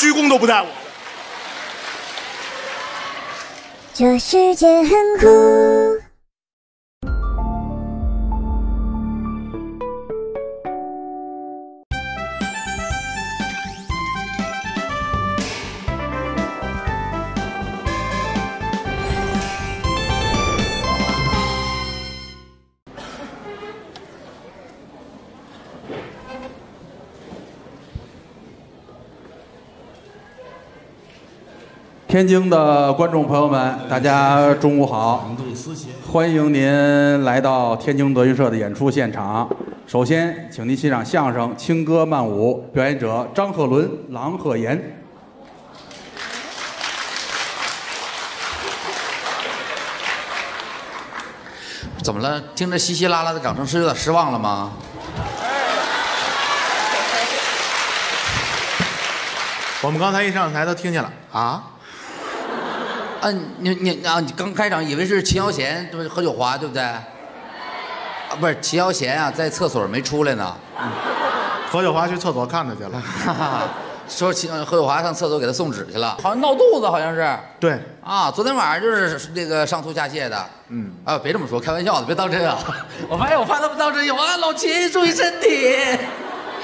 鞠躬都不带我。这世界很酷。天津的观众朋友们，大家中午好！欢迎您来到天津德云社的演出现场。首先，请您欣赏相声《轻歌曼舞》，表演者张鹤伦、郎鹤炎。怎么了？听着稀稀拉拉的掌声，是有点失望了吗？我们刚才一上台都听见了啊，啊，你你啊，你刚开场以为是秦霄贤，对不对？何九华，对不对？啊，不是秦霄贤啊，在厕所没出来呢。何九华去厕所看他去了。说秦何九华上厕所给他送纸去了，好像闹肚子，好像是。对，啊，昨天晚上就是那个上吐下泻的。嗯，啊，别这么说，开玩笑的，别当真啊。我发现我怕他们当真。啊，老秦注意身体。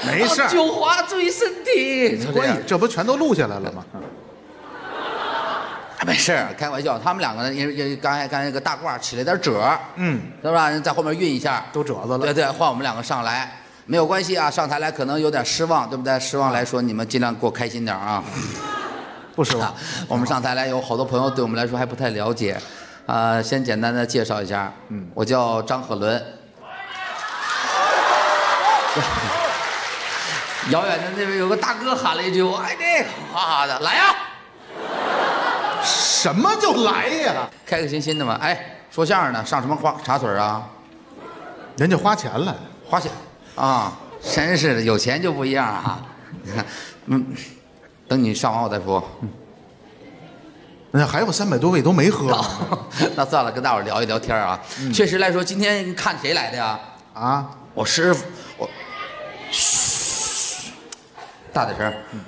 没事九华注意身体。就这样关系，这不全都录下来了吗？啊没事儿，开玩笑。他们两个呢，因为因为刚才刚才那个大褂起了点褶，嗯，是吧？在后面熨一下，都褶子了。对对，换我们两个上来，没有关系啊。上台来可能有点失望，对不对？失望来说，你们尽量给我开心点啊。不失望啊。我们上台来有好多朋友对我们来说还不太了解，啊、先简单的介绍一下，嗯我叫张鹤伦。遥远的那边有个大哥喊了一句：“我爱你！”哈哈的，来呀、什么就来呀？开开心心的嘛。哎，说相声呢，上什么花茶水啊？人家花钱了，花钱啊，真是的，有钱就不一样啊。你看，嗯，等你上完我再说。那还有三百多位都没喝 那算了，跟大伙聊一聊天啊。确实来说，今天看谁来的呀？啊！我师傅，我，嘘，大点声，装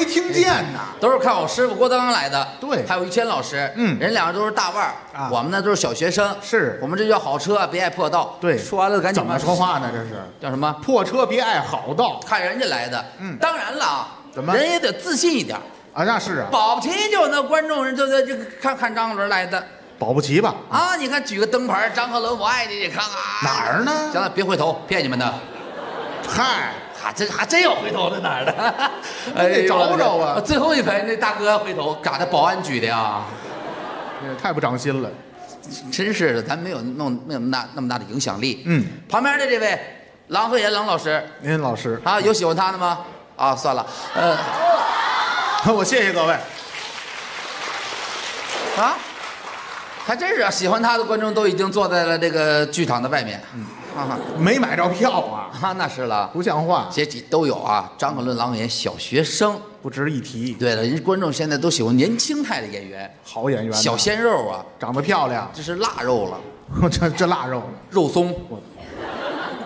没听见呢。都是看我师傅郭德纲来的。对还有于谦老师，嗯人两个都是大腕儿，啊我们呢都是小学生。是我们这叫好车，别爱破道。对，说完了赶紧怎么说话呢？这是叫什么？破车别爱好道看人家来的。嗯当然了啊，怎么人也得自信一点。啊，那是啊，保不齐就有那观众人就在这个看看张伦来的保不齐吧？啊！你看举个灯牌，张鹤伦我爱你，你看看哪儿呢行了，别回头，骗你们的。嗨，还真还真有回头的哪儿的？那得找找啊哎最后一排那大哥回头，嘎的保安举的呀，太不长心了。真是的，咱没有弄没有那么大那么大的影响力。嗯，旁边的这位郎鹤炎郎老师您老师，啊，有喜欢他的吗？啊，算了，呃，我谢谢各位。啊，还真是啊，喜欢他的观众都已经坐在了这个剧场的外面。嗯，啊没买着票啊，啊，那是了，不像话，这几都有啊。张鹤伦、郎演小学生。不值一提。对了，人家观众现在都喜欢年轻态的演员，好演员，小鲜肉啊，长得漂亮，这是腊肉了，这这腊肉，肉松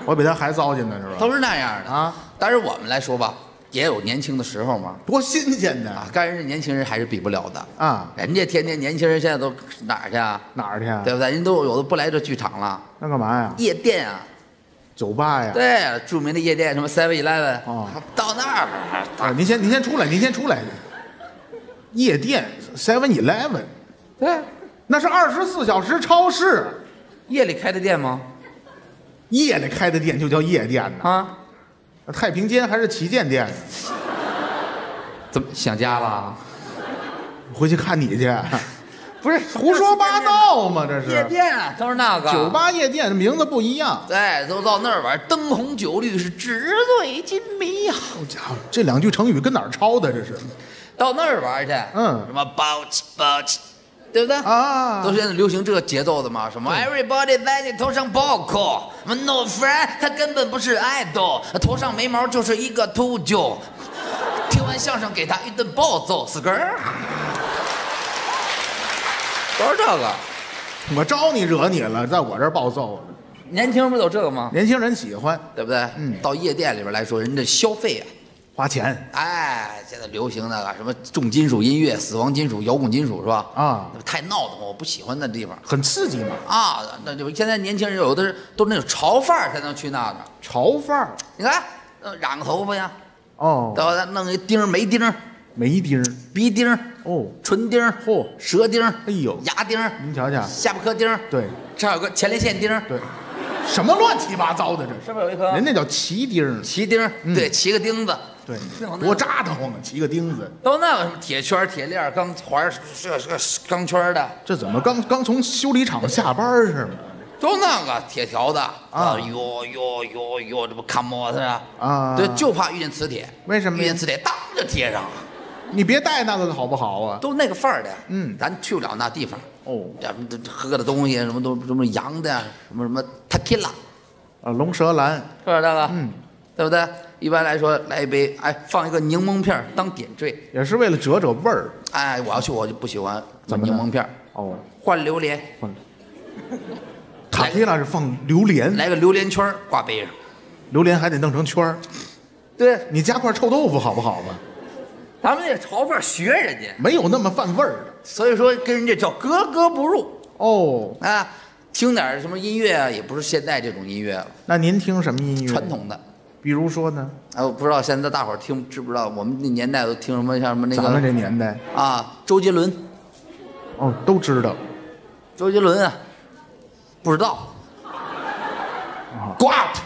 我比他还糟践呢，是吧？都是那样的啊。但是我们来说吧，也有年轻的时候嘛，多新鲜呢啊，跟人家年轻人还是比不了的。啊！人家天天年轻人现在都哪儿去啊？哪儿去啊？对不对？人都有的不来这剧场了，那干嘛呀？夜店啊，酒吧呀？对，著名的夜店什么 Seven Eleven，哦到那儿啊，您先您先出来，您先出来。夜店 Seven Eleven，对，那是二十四小时超市，夜里开的店吗？夜里开的店就叫夜店呢。啊，太平间还是旗舰店？怎么想家了？回去看你去，不是胡说八道吗，这是。夜店都是那个酒吧夜店名字不一样。对，都到那儿玩，灯红酒绿是纸醉金迷呀。好家伙，这两句成语跟哪儿抄的？这是到那儿玩去，嗯什么包起包起，对不对？啊都是现在流行这个节奏的嘛，什么 Everybody 在你头上暴扣，什么 No friend，他根本不是爱豆，头上没毛就是一个秃鹫。听完相声给他一顿暴揍，死根儿。都是这个，我招你惹你了，在我这儿暴揍了。年轻人不都这个吗？年轻人喜欢对不对？嗯到夜店里边来说，人家消费啊，花钱，哎，现在流行那个什么重金属音乐、死亡金属、摇滚金属是吧？啊。那太闹腾，我不喜欢那地方。很刺激嘛，啊。那就现在年轻人有的是都那种潮范儿才能去那个。潮范儿。你看，呃染个头发呀，哦，对吧？弄一钉儿眉钉儿、眉钉儿。鼻钉儿、哦，唇钉儿、嚯。舌钉儿、哎呦。牙钉儿、您瞧瞧，下巴颏钉儿，对。这还有个前列腺钉儿，对，什么乱七八糟的这是？是不是有一颗？人那叫旗钉儿，骑钉儿，对，骑个钉子，对多扎得慌啊！骑个钉子，都那个什么铁圈儿、铁链、钢环儿，是是是钢圈儿的，这怎么刚刚从修理厂下班儿似的？都那个铁条子啊哟哟哟哟，这不看摩托啊？啊对，就怕遇见磁铁。为什么呀遇见磁铁，当就贴上了，你别带那个好不好啊？都那个范儿的。嗯咱去不了那地方。哦，咱们这喝的东西，什么都什么洋的呀，什么什么 tequila，啊，龙舌兰，是不是那个？嗯，对不对？一般来说，来一杯，哎，放一个柠檬片儿当点缀。也是为了遮遮味儿。哎，我要去，我就不喜欢怎么柠檬片儿，哦，换榴莲，换塔提拉是放榴莲，来个榴莲圈儿挂杯上。榴莲还得弄成圈儿。对，你加块臭豆腐好不好吧？咱们这潮范儿学人家，没有那么犯味儿的。所以说跟人家叫格格不入哦，啊。听点儿什么音乐啊，也不是现在这种音乐了，那您听什么音乐？传，统的。比如说呢？哎，我不知道现在大伙儿听知不知道？我们那年代都听什么？像什么那个咱们这个年代，啊，周杰伦，哦，都知道。周杰伦啊，不知道。Go out,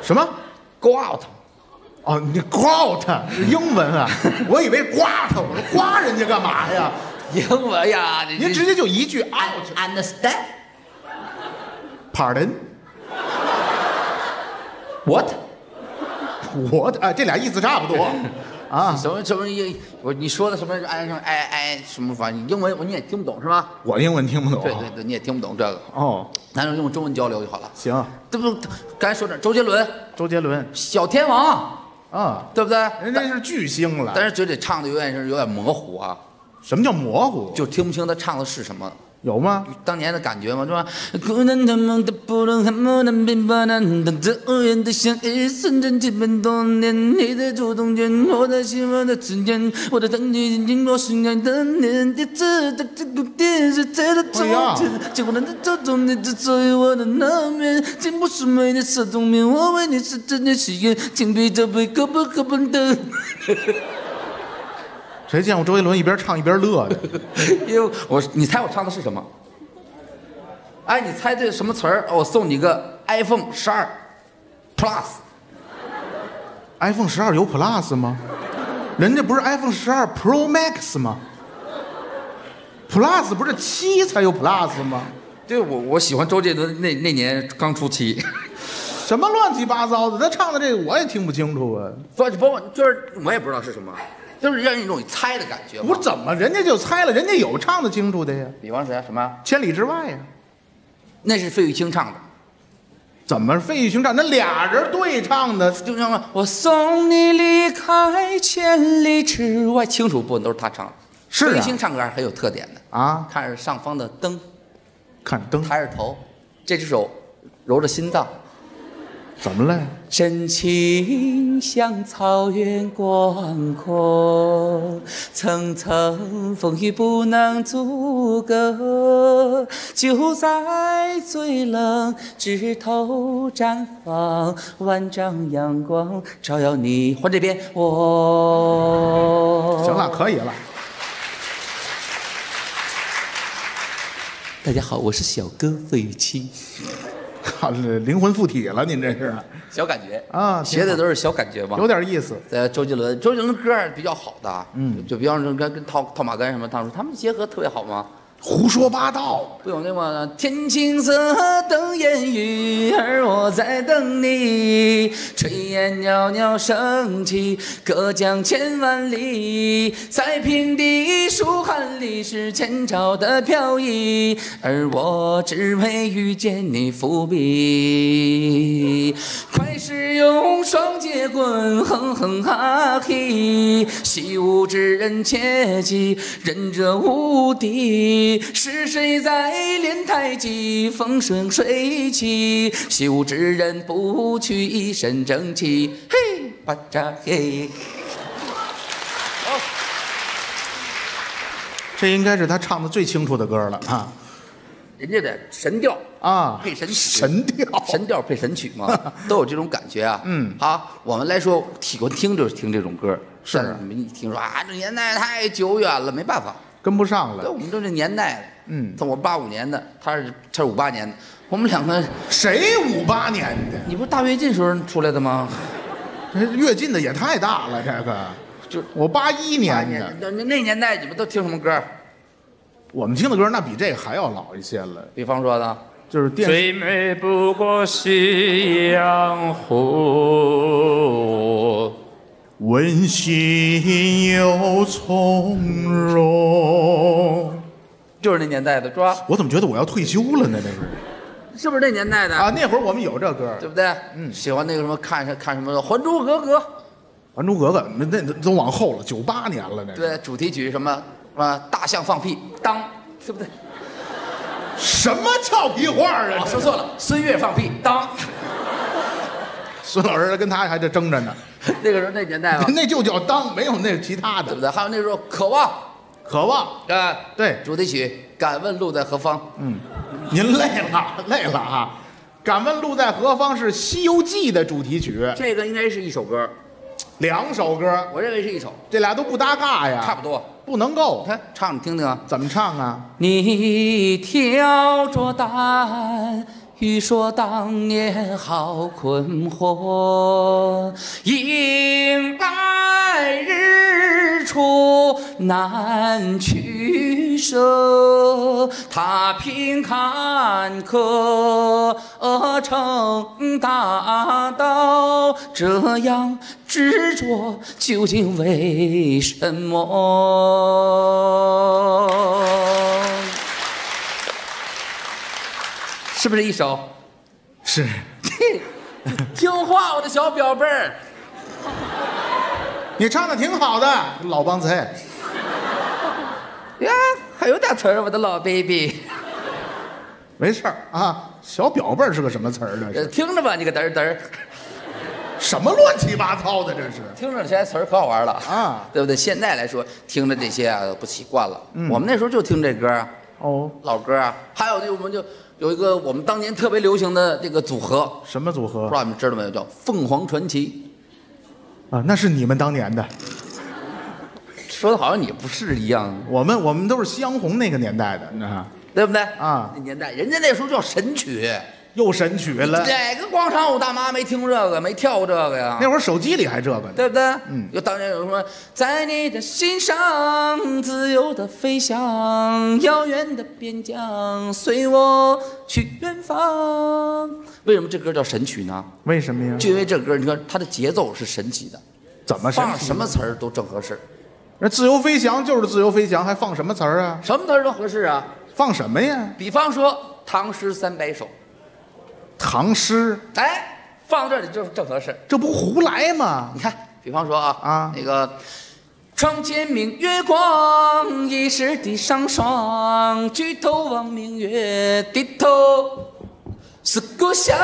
什么？go out，哦，你 go out 是英文啊？我以为刮他，我说刮人家干嘛呀？英文呀，你您直接就一句 out。understand Pardon，what？我啊，这俩意思差不多啊。什么什么英？我你说的什么哎什么哎哎什么反正英文我你也听不懂是吧？我英文听不懂。对对对，你也听不懂这个，哦，咱就用中文交流就好了。行，这不？刚才说这周杰伦，周杰伦小天王，啊，对不对？人家是巨星了。但是嘴里唱的有点是有点模糊啊，什么叫模糊？就听不清他唱的是什么。有吗？当年的感觉吗，是吧？孤单的梦的不能很不能平凡难等着无言的相遇，瞬间几分多年，你的主动权，我的希望的瞬间，我的等你紧紧我心爱的年，第次的这个电视台的中间，结果那的这种你之所以我的难免，竟不是美丽色中眠，我为你是真的誓言，请闭着杯可不可不的，谁见过周杰伦一边唱一边乐的？因为我你猜我唱的是什么？哎，你猜这什么词儿？我送你个 iPhone 十二 Plus。iPhone 十二有 Plus 吗？人家不是 iPhone 十二 Pro Max 吗？Plus 不是七才有 Plus 吗？对我我喜欢周杰伦那那年刚出期，什么乱七八糟的？他唱的这个我也听不清楚啊！不不不，就是我也不知道是什么，就是让人一种猜的感觉嘛。我怎么人家就猜了？人家有唱的清楚的呀，比方谁啊？什么？千里之外呀。那是费玉清唱的，怎么费玉清唱？那俩人对唱的，就像我送你离开千里之外，清楚部分都是他唱的。是啊费玉清唱歌还是很有特点的。啊，看着上方的灯，看着灯抬着头，这只手揉着心脏，怎么了？真情像草原广阔，层层风雨不能阻隔。就在最冷枝头绽放，万丈阳光照耀你。换这边，我行了，可以了。大家好，我是小哥费玉清。好了，灵魂附体了，您这是小感觉啊挺好学的都是小感觉嘛。有点意思。在周杰伦，周杰伦歌儿比较好的，嗯，就比方说跟跟套套马杆什么，他说他们结合特别好嘛。胡说八道，不有那么天青色等烟雨，而我在等你。炊烟袅袅升起，隔江千万里，在平地书汉里是前朝的飘逸，而我只为遇见你伏笔。快使用双截棍，哼哼哈嘿，习武之人切记，忍者无敌。是谁在练太极风生水起习武之人不去一身正气嘿巴扎嘿。这应该是他唱的最清楚的歌了啊人家的神调啊配神曲。神调。神调配神曲嘛 都有这种感觉啊。嗯。好我们来说喜欢听就是听这种歌是你们一听说啊这年代太久远了没办法。跟不上了。在我们都这年代，嗯像我八五年的，他是他是五八年的，我们两个，谁五八年的？你不是大跃进时候出来的吗？这跃进的也太大了，这个就我八一年的，那那年代你们都听什么歌？我们听的歌那比这个还要老一些了，比方说呢，就是电最美不过夕阳红，温馨又从容。就是那年代的，是吧？我怎么觉得我要退休了呢？这是是不是那年代的？啊，那会儿我们有这歌，对不对？嗯喜欢那个什么看看什么《还珠格格》，《还珠格格》那那都往后了，九八年了，那是对，主题曲什么是吧？大象放屁，当，对不对？什么俏皮话啊我，？说错了，孙悦放屁，当。孙老师跟他还在争着呢，那个时候那年代嘛，那就叫当，没有那其他的。对不对？还有那时候《渴望》渴望，啊，对，主题曲《敢问路在何方》。嗯，您累了，累了啊！敢问路在何方是《西游记》的主题曲，这个应该是一首歌，两首歌，我认为是一首，这俩都不搭嘎呀，差不多。不能够你。看，唱你听听啊。怎么唱啊？你挑着担，欲说当年好困惑，迎来日出难取舍，踏平坎坷成大道，这样执着究竟为什么？是不是一首？是，听话，我的小表妹儿。你唱的挺好的，老帮菜。呀，还有点词儿，我的老 baby。没事儿啊，小表妹儿是个什么词儿？这呃是听着吧，你个嘚儿嘚儿，什么乱七八糟的？这是听着这些词儿可好玩了啊对不对？现在来说，听着这些啊不习惯了。嗯我们那时候就听这歌啊，哦，老歌啊，还有就我们就有一个我们当年特别流行的这个组合，什么组合不知道你们知道没有？叫凤凰传奇。啊？那是你们当年的，说的好像你不是一样，我们我们都是夕阳红那个年代的，啊，对不对？啊那年代人家那时候叫神曲，又神曲了。哪个广场舞大妈没听这个，没跳过这个呀？那会儿手机里还这个呢。对不对？嗯有当年有什么，在你的心上自由的飞翔，遥远的边疆，随我去远方。为什么这歌叫神曲呢？为什么呀？就因为这歌，你看它的节奏是神奇的，怎么神放什么词儿都正合适，那自由飞翔就是自由飞翔，还放什么词儿啊？什么词儿都合适啊。放什么呀？比方说《唐诗三百首》，唐诗，哎，放这里就是正合适。这不胡来吗？你看，比方说啊，啊那个。床前明月光，疑是地上霜。举头望明月，低头思故乡。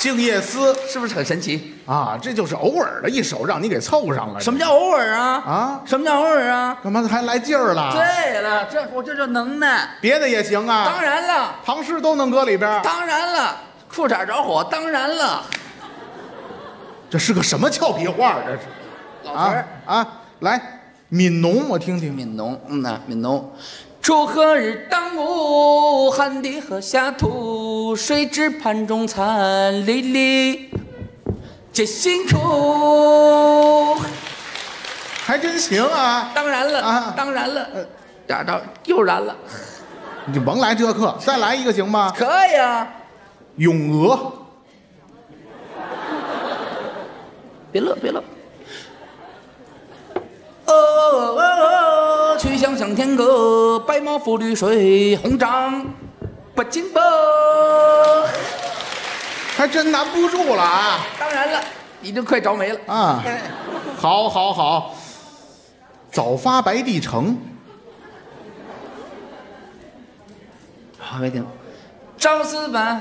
静夜思是不是很神奇？啊，这就是偶尔的一首，让你给凑上了。什么叫偶尔啊？啊？什么叫偶尔啊？干嘛还来劲儿了？对了，这我这叫能耐。别的也行啊。当然了，唐诗都能搁里边。当然了，裤衩着火，当然了。这是个什么俏皮话？这是啊老词儿，啊！来，悯农，我听听。悯农，嗯呐，悯农。锄禾日当午，汗滴禾下土。谁知盘中餐，粒粒皆辛苦。还真行啊！当然了，啊当然了，咋着又燃了？你甭来这课，再来一个行吗？可以啊，咏鹅，别乐，别乐。哦哦哦，曲项向天歌，白毛浮绿水，红掌拨金波。还真难不住了啊！当然了，已经快着没了啊好，好，好。早发白帝城，好，没听。朝思白，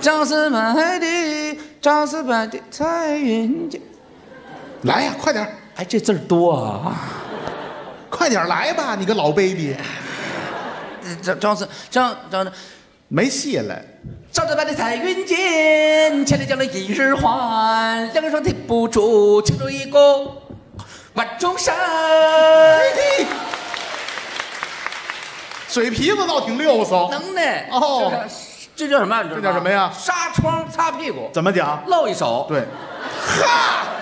朝思白的，朝思白的彩云间。来呀，快点，哎，这字儿多啊！快点来吧，你个老 baby，张张三张张没戏了。照着般的彩云间，千里江陵一日还，两双停不住，求助一个万重山。嘴皮子倒挺溜索，能耐哦这叫什么？这叫什么呀纱窗擦屁股，怎么讲？露一手，对，哈，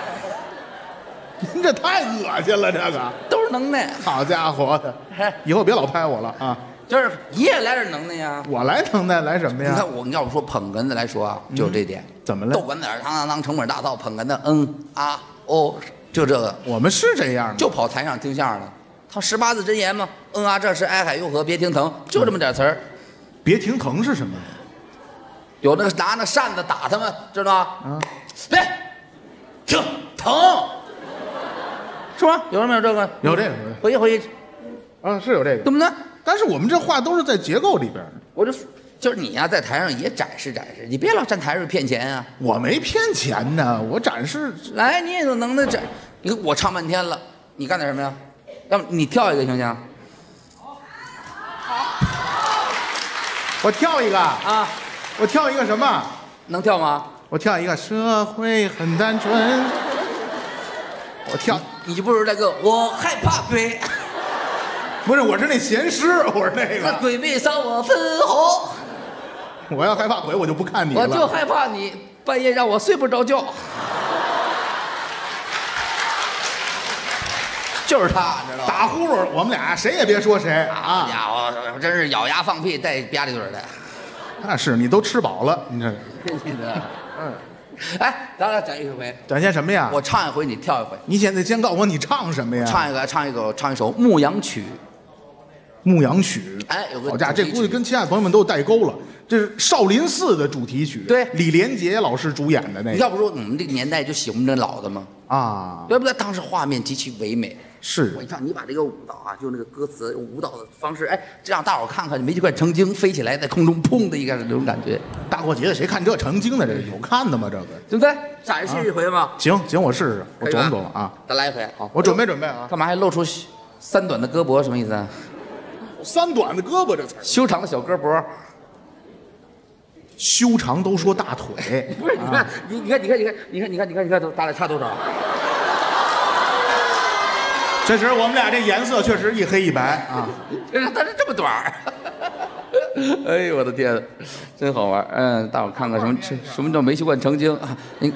您这太恶心了，这个，都是能耐。好家伙的，以后别老拍我了啊！就是你也来点能耐呀。我来能耐来什么呀？你看我，你要说捧哏的来说啊，就这点。怎么了逗哏的当当当，成本大造，捧哏的嗯啊哦，就这个，我们是这样的，就跑台上听相声的。他十八字真言嘛，嗯啊，这是哀海又何，别听疼，就这么点词儿。别停疼是什么？有那个拿那扇子打他们，知道吗？嗯，别停疼，是吧？有没有这个？有这个回忆回忆，啊，是有这个，怎么的？但是我们这话都是在结构里边儿，我就就是你呀、在台上也展示展示，你别老站台上骗钱啊！我没骗钱呢，我展示来，你也有能耐展。你看我唱半天了，你干点什么呀？要不你跳一个行不行？好我跳一个，啊，我跳一个什么？能跳吗？我跳一个社会很单纯。我跳你就不如那个我害怕鬼，不是，我是那闲诗，我是那那个。鬼魅伤我分毫，我要害怕鬼，我就不看你了我。就害怕你半夜让我睡不着觉。就是他，知道吗？打呼噜，我们俩谁也别说谁好啊！家伙，真是咬牙放屁带吧唧嘴的。那是你都吃饱了，你这 嗯，哎，咱俩展一回，展现什么呀？我唱一回，你跳一回。你现在先告诉我你唱什么呀？唱一个，唱一个，唱一首《牧羊曲牧羊曲。哎有个好家伙，这估计跟亲爱的朋友们都有代沟了。这是少林寺的主题曲，对李连杰老师主演的那》。个要不说我们这个年代就喜欢这老的吗？啊，对不对？当时画面极其唯美。是我一看，你把这个舞蹈啊，就那个歌词、舞蹈的方式，哎，这让大伙看看看，煤气罐成精飞起来，在空中砰的一下，这种感觉，大过节的，谁看这成精的？这有看的吗？这个对不对？展示一回嘛，行行，我试试，我琢磨琢磨啊。再来一回。好，我准备准备啊。干嘛还露出三短的胳膊？什么意思啊？三短的胳膊这词儿，修长的小胳膊。修长都说大腿，不是，你看，你你看，你看，你看，你看，你看，你看，咱俩差多少？确实我们俩这颜色确实一黑一白啊。但是它是这么短儿。哎呦我的天，真好玩！嗯，大伙看看什么什么叫煤气罐成精啊？你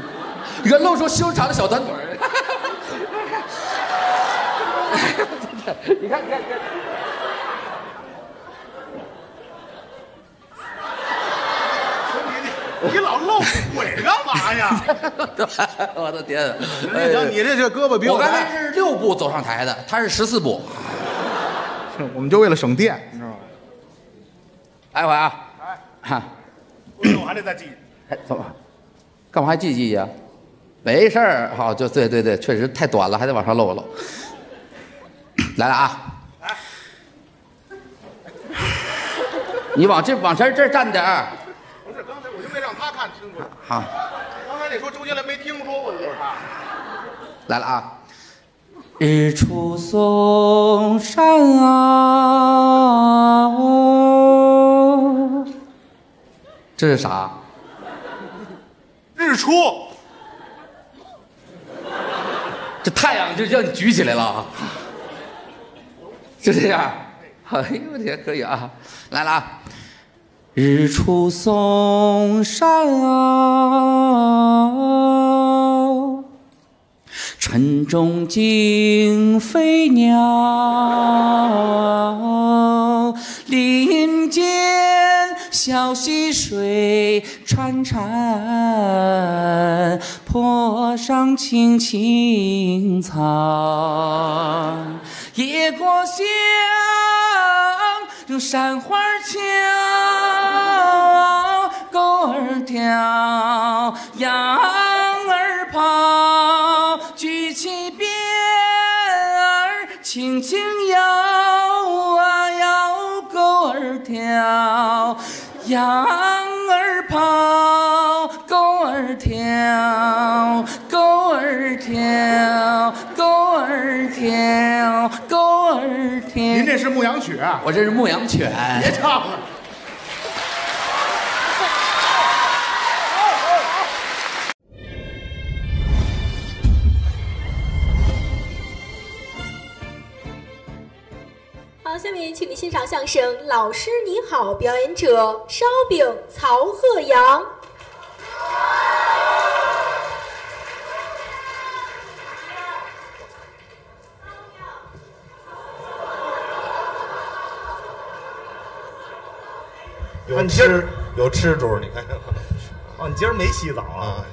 你看露出修长的小短腿儿。你看，你看，你看。你老露腿干嘛呀？我的天！你这这胳膊比我刚，才是六步走上台的，他是十四步。我们就为了省电，你知道吗？来一回啊！哈，我还得再记。哎，怎么？干嘛还记记呀？没事儿，好，就对对对，确实太短了，还得往上露露。来了啊！你往这往前这儿站点儿。不是，刚才我就没让他看清楚。好，刚才你说周杰伦没听说过，就是他。来了啊！日出嵩山啊，这是啥？日出，这太阳就叫你举起来了啊！就这样，哎呦我天，可以啊！来了啊！日出嵩山啊，晨钟惊飞鸟，林间小溪水潺潺，坡上青青草，野果香，山花俏，狗儿跳，羊儿跑，举起鞭儿轻轻摇啊摇，狗儿跳，羊儿跑，狗儿跳，狗儿跳。狗儿跳，狗儿跳。您这是牧羊曲啊？我这是牧羊犬。别唱了。下面请您欣赏相声《老师你好》，表演者烧饼曹鹤阳。有吃有吃主，你看？哦，你今儿没洗澡啊？啊，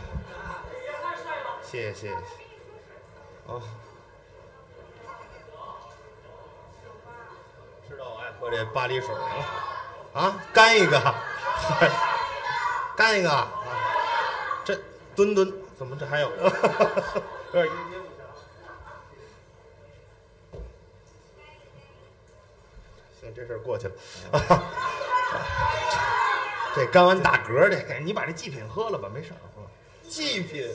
谢谢谢谢。哦，知道我爱喝这巴黎水了？啊，干一个，干一个啊！这墩墩怎么这还有？行，这事儿过去了。这干完打嗝这哎，你把这祭品喝了吧，没事儿。祭品，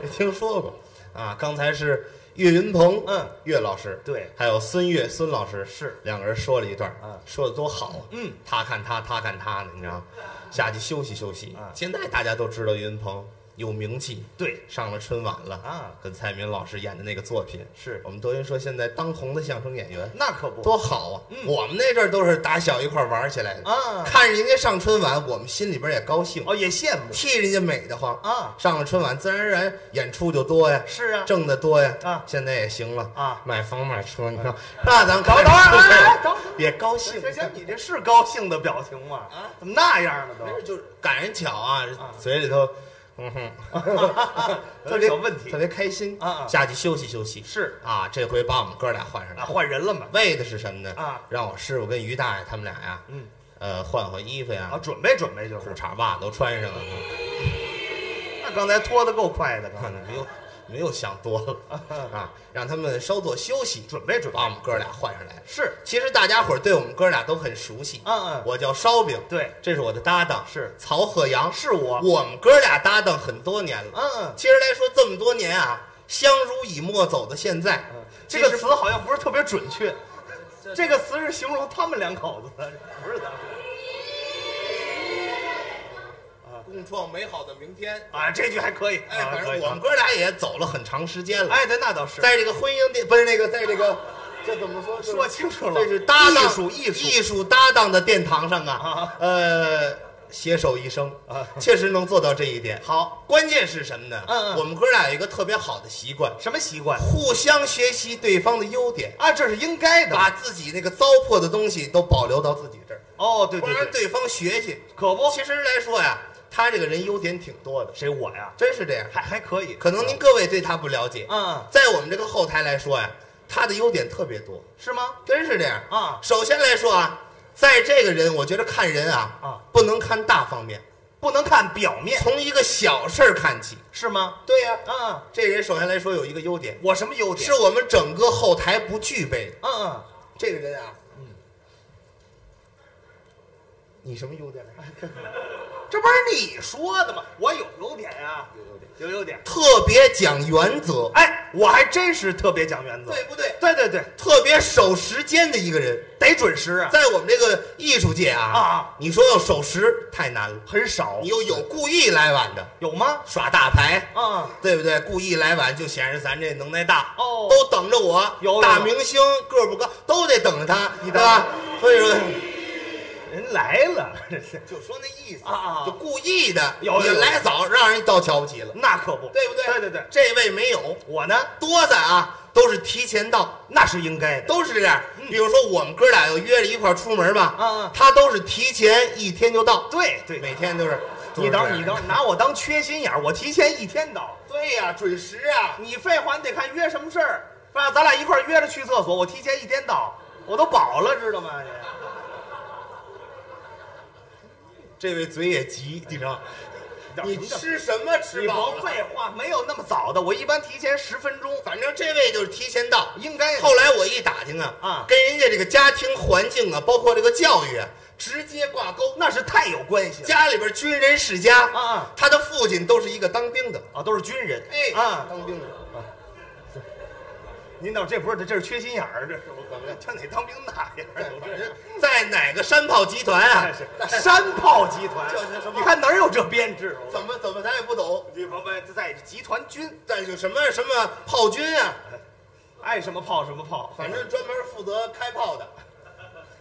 没听说过啊。刚才是岳云鹏，嗯。岳老师，对。还有孙越，孙老师是。两个人说了一段，嗯。说的多好啊，嗯，他看他，他看他的，你知道吗？下去休息休息。嗯。现在大家都知道岳云鹏有名气，对，上了春晚了。啊。跟蔡明老师演的那个作品，是。我们德云社现在当红的相声演员，那可不。多好啊！嗯。我们那阵儿都是打小一块儿玩起来的。啊。看人家上春晚，我们心里边也高兴。哦，也羡慕。替人家美得慌。啊。上了春晚，自然而然演出就多呀，是啊。挣得多呀。啊。现在也行了。啊。买房买车，你看，那咱等等会儿哎哎等会儿。也高兴。行。行，你这是高兴的表情吗？啊。怎么那样呢都？没事就是赶人巧啊，嘴里头，嗯哼，有特别点小问题特别开心啊啊下去休息休息。是啊，这回把我们哥俩换上来啊，，换人了嘛？为的是什么呢？啊让我师傅跟于大爷他们俩呀，嗯，呃，换换衣服呀啊，，准备准备就是裤。衩袜都穿上了。那刚才脱的够快的，刚才没有想多了 啊，让他们稍作休息，准备准备把我们哥俩换上来。是其实大家伙儿对我们哥俩都很熟悉。嗯嗯我叫烧饼，对这是我的搭档，是曹鹤阳，是我我们哥俩搭档很多年了。嗯嗯其实来说这么多年啊，相濡以沫走到现在，这个词好像不是特别准确，这个词是形容他们两口子的，不是咱们。共创美好的明天。啊，这句还可以。哎，反正我们哥俩也走了很长时间了。哎，对，那倒是。在这个婚姻殿不是那个，在这个 这怎么说？说清楚了这是搭档艺术艺术艺术搭档的殿堂上啊啊，呃，携手一生啊确实能做到这一点。好，关键是什么呢？嗯嗯我们哥俩有一个特别好的习惯，什么习惯互相学习对方的优点，啊？这是应该的。把自己那个糟粕的东西都保留到自己这儿，哦，对不对对，然对方学习。可不。其实来说呀，他这个人优点挺多的，谁我呀？真是这样。还还可以。可能您各位对他不了解，嗯嗯在我们这个后台来说呀，他的优点特别多，是吗？真是这样啊首先来说啊，在这个人，我觉得看人啊，啊，不能看大方面，不能看表面，从一个小事儿看起。是吗？对呀、嗯嗯，这人首先来说有一个优点，我什么优点？是我们整个后台不具备的。嗯嗯，这个人啊，嗯，你什么优点来？这不是你说的吗？我有优点呀，有优点，有优点。特别讲原则，哎，我还真是特别讲原则，对不对？对对对，特别守时间的一个人，得准时啊，在我们这个艺术界啊，啊你说要守时太难了。很少你。又有故意来晚的，有吗？耍大牌，啊，对不对？故意来晚就显示咱这能耐大哦都等着我。有有大明星个不高，都得等着他，你对吧？所以说，人来了，这 是就说那意思啊就故意的，有有有你来早让人倒瞧不起了，那可不，对不对？对对对，这位没有，我呢多的啊都是提前到。那是应该的。都是这样，比如说我们哥俩要约着一块儿出门吧，他都是提前一天就到，对对，每天都是。你等会儿，都是这样你等，拿我当缺心眼儿，我提前一天到。对呀、准时啊！你废话，你得看约什么事儿，是吧？咱俩一块儿约着去厕所，我提前一天到，我都饱了，知道吗？你这位嘴也急，你知道？你吃什么吃你饱废话，没有那么早的，我一般提前十分钟，反正这位就是提前到。应该后来我一打听啊，啊跟人家这个家庭环境啊，包括这个教育啊，直接挂钩。那是太有关系了。家里边军人世家啊啊他的父亲都是一个当兵的，啊，都是军人，哎啊，当兵的。您倒这不是这是缺心眼儿，这是我怎么叫哪当兵哪样在哪个山炮集团啊？山炮集团，就是什么你看哪儿有这编制？怎么怎么咱也不懂，这旁边在集团军，但是什么什么炮军啊，爱什么炮什么炮，反正专门负责开炮的，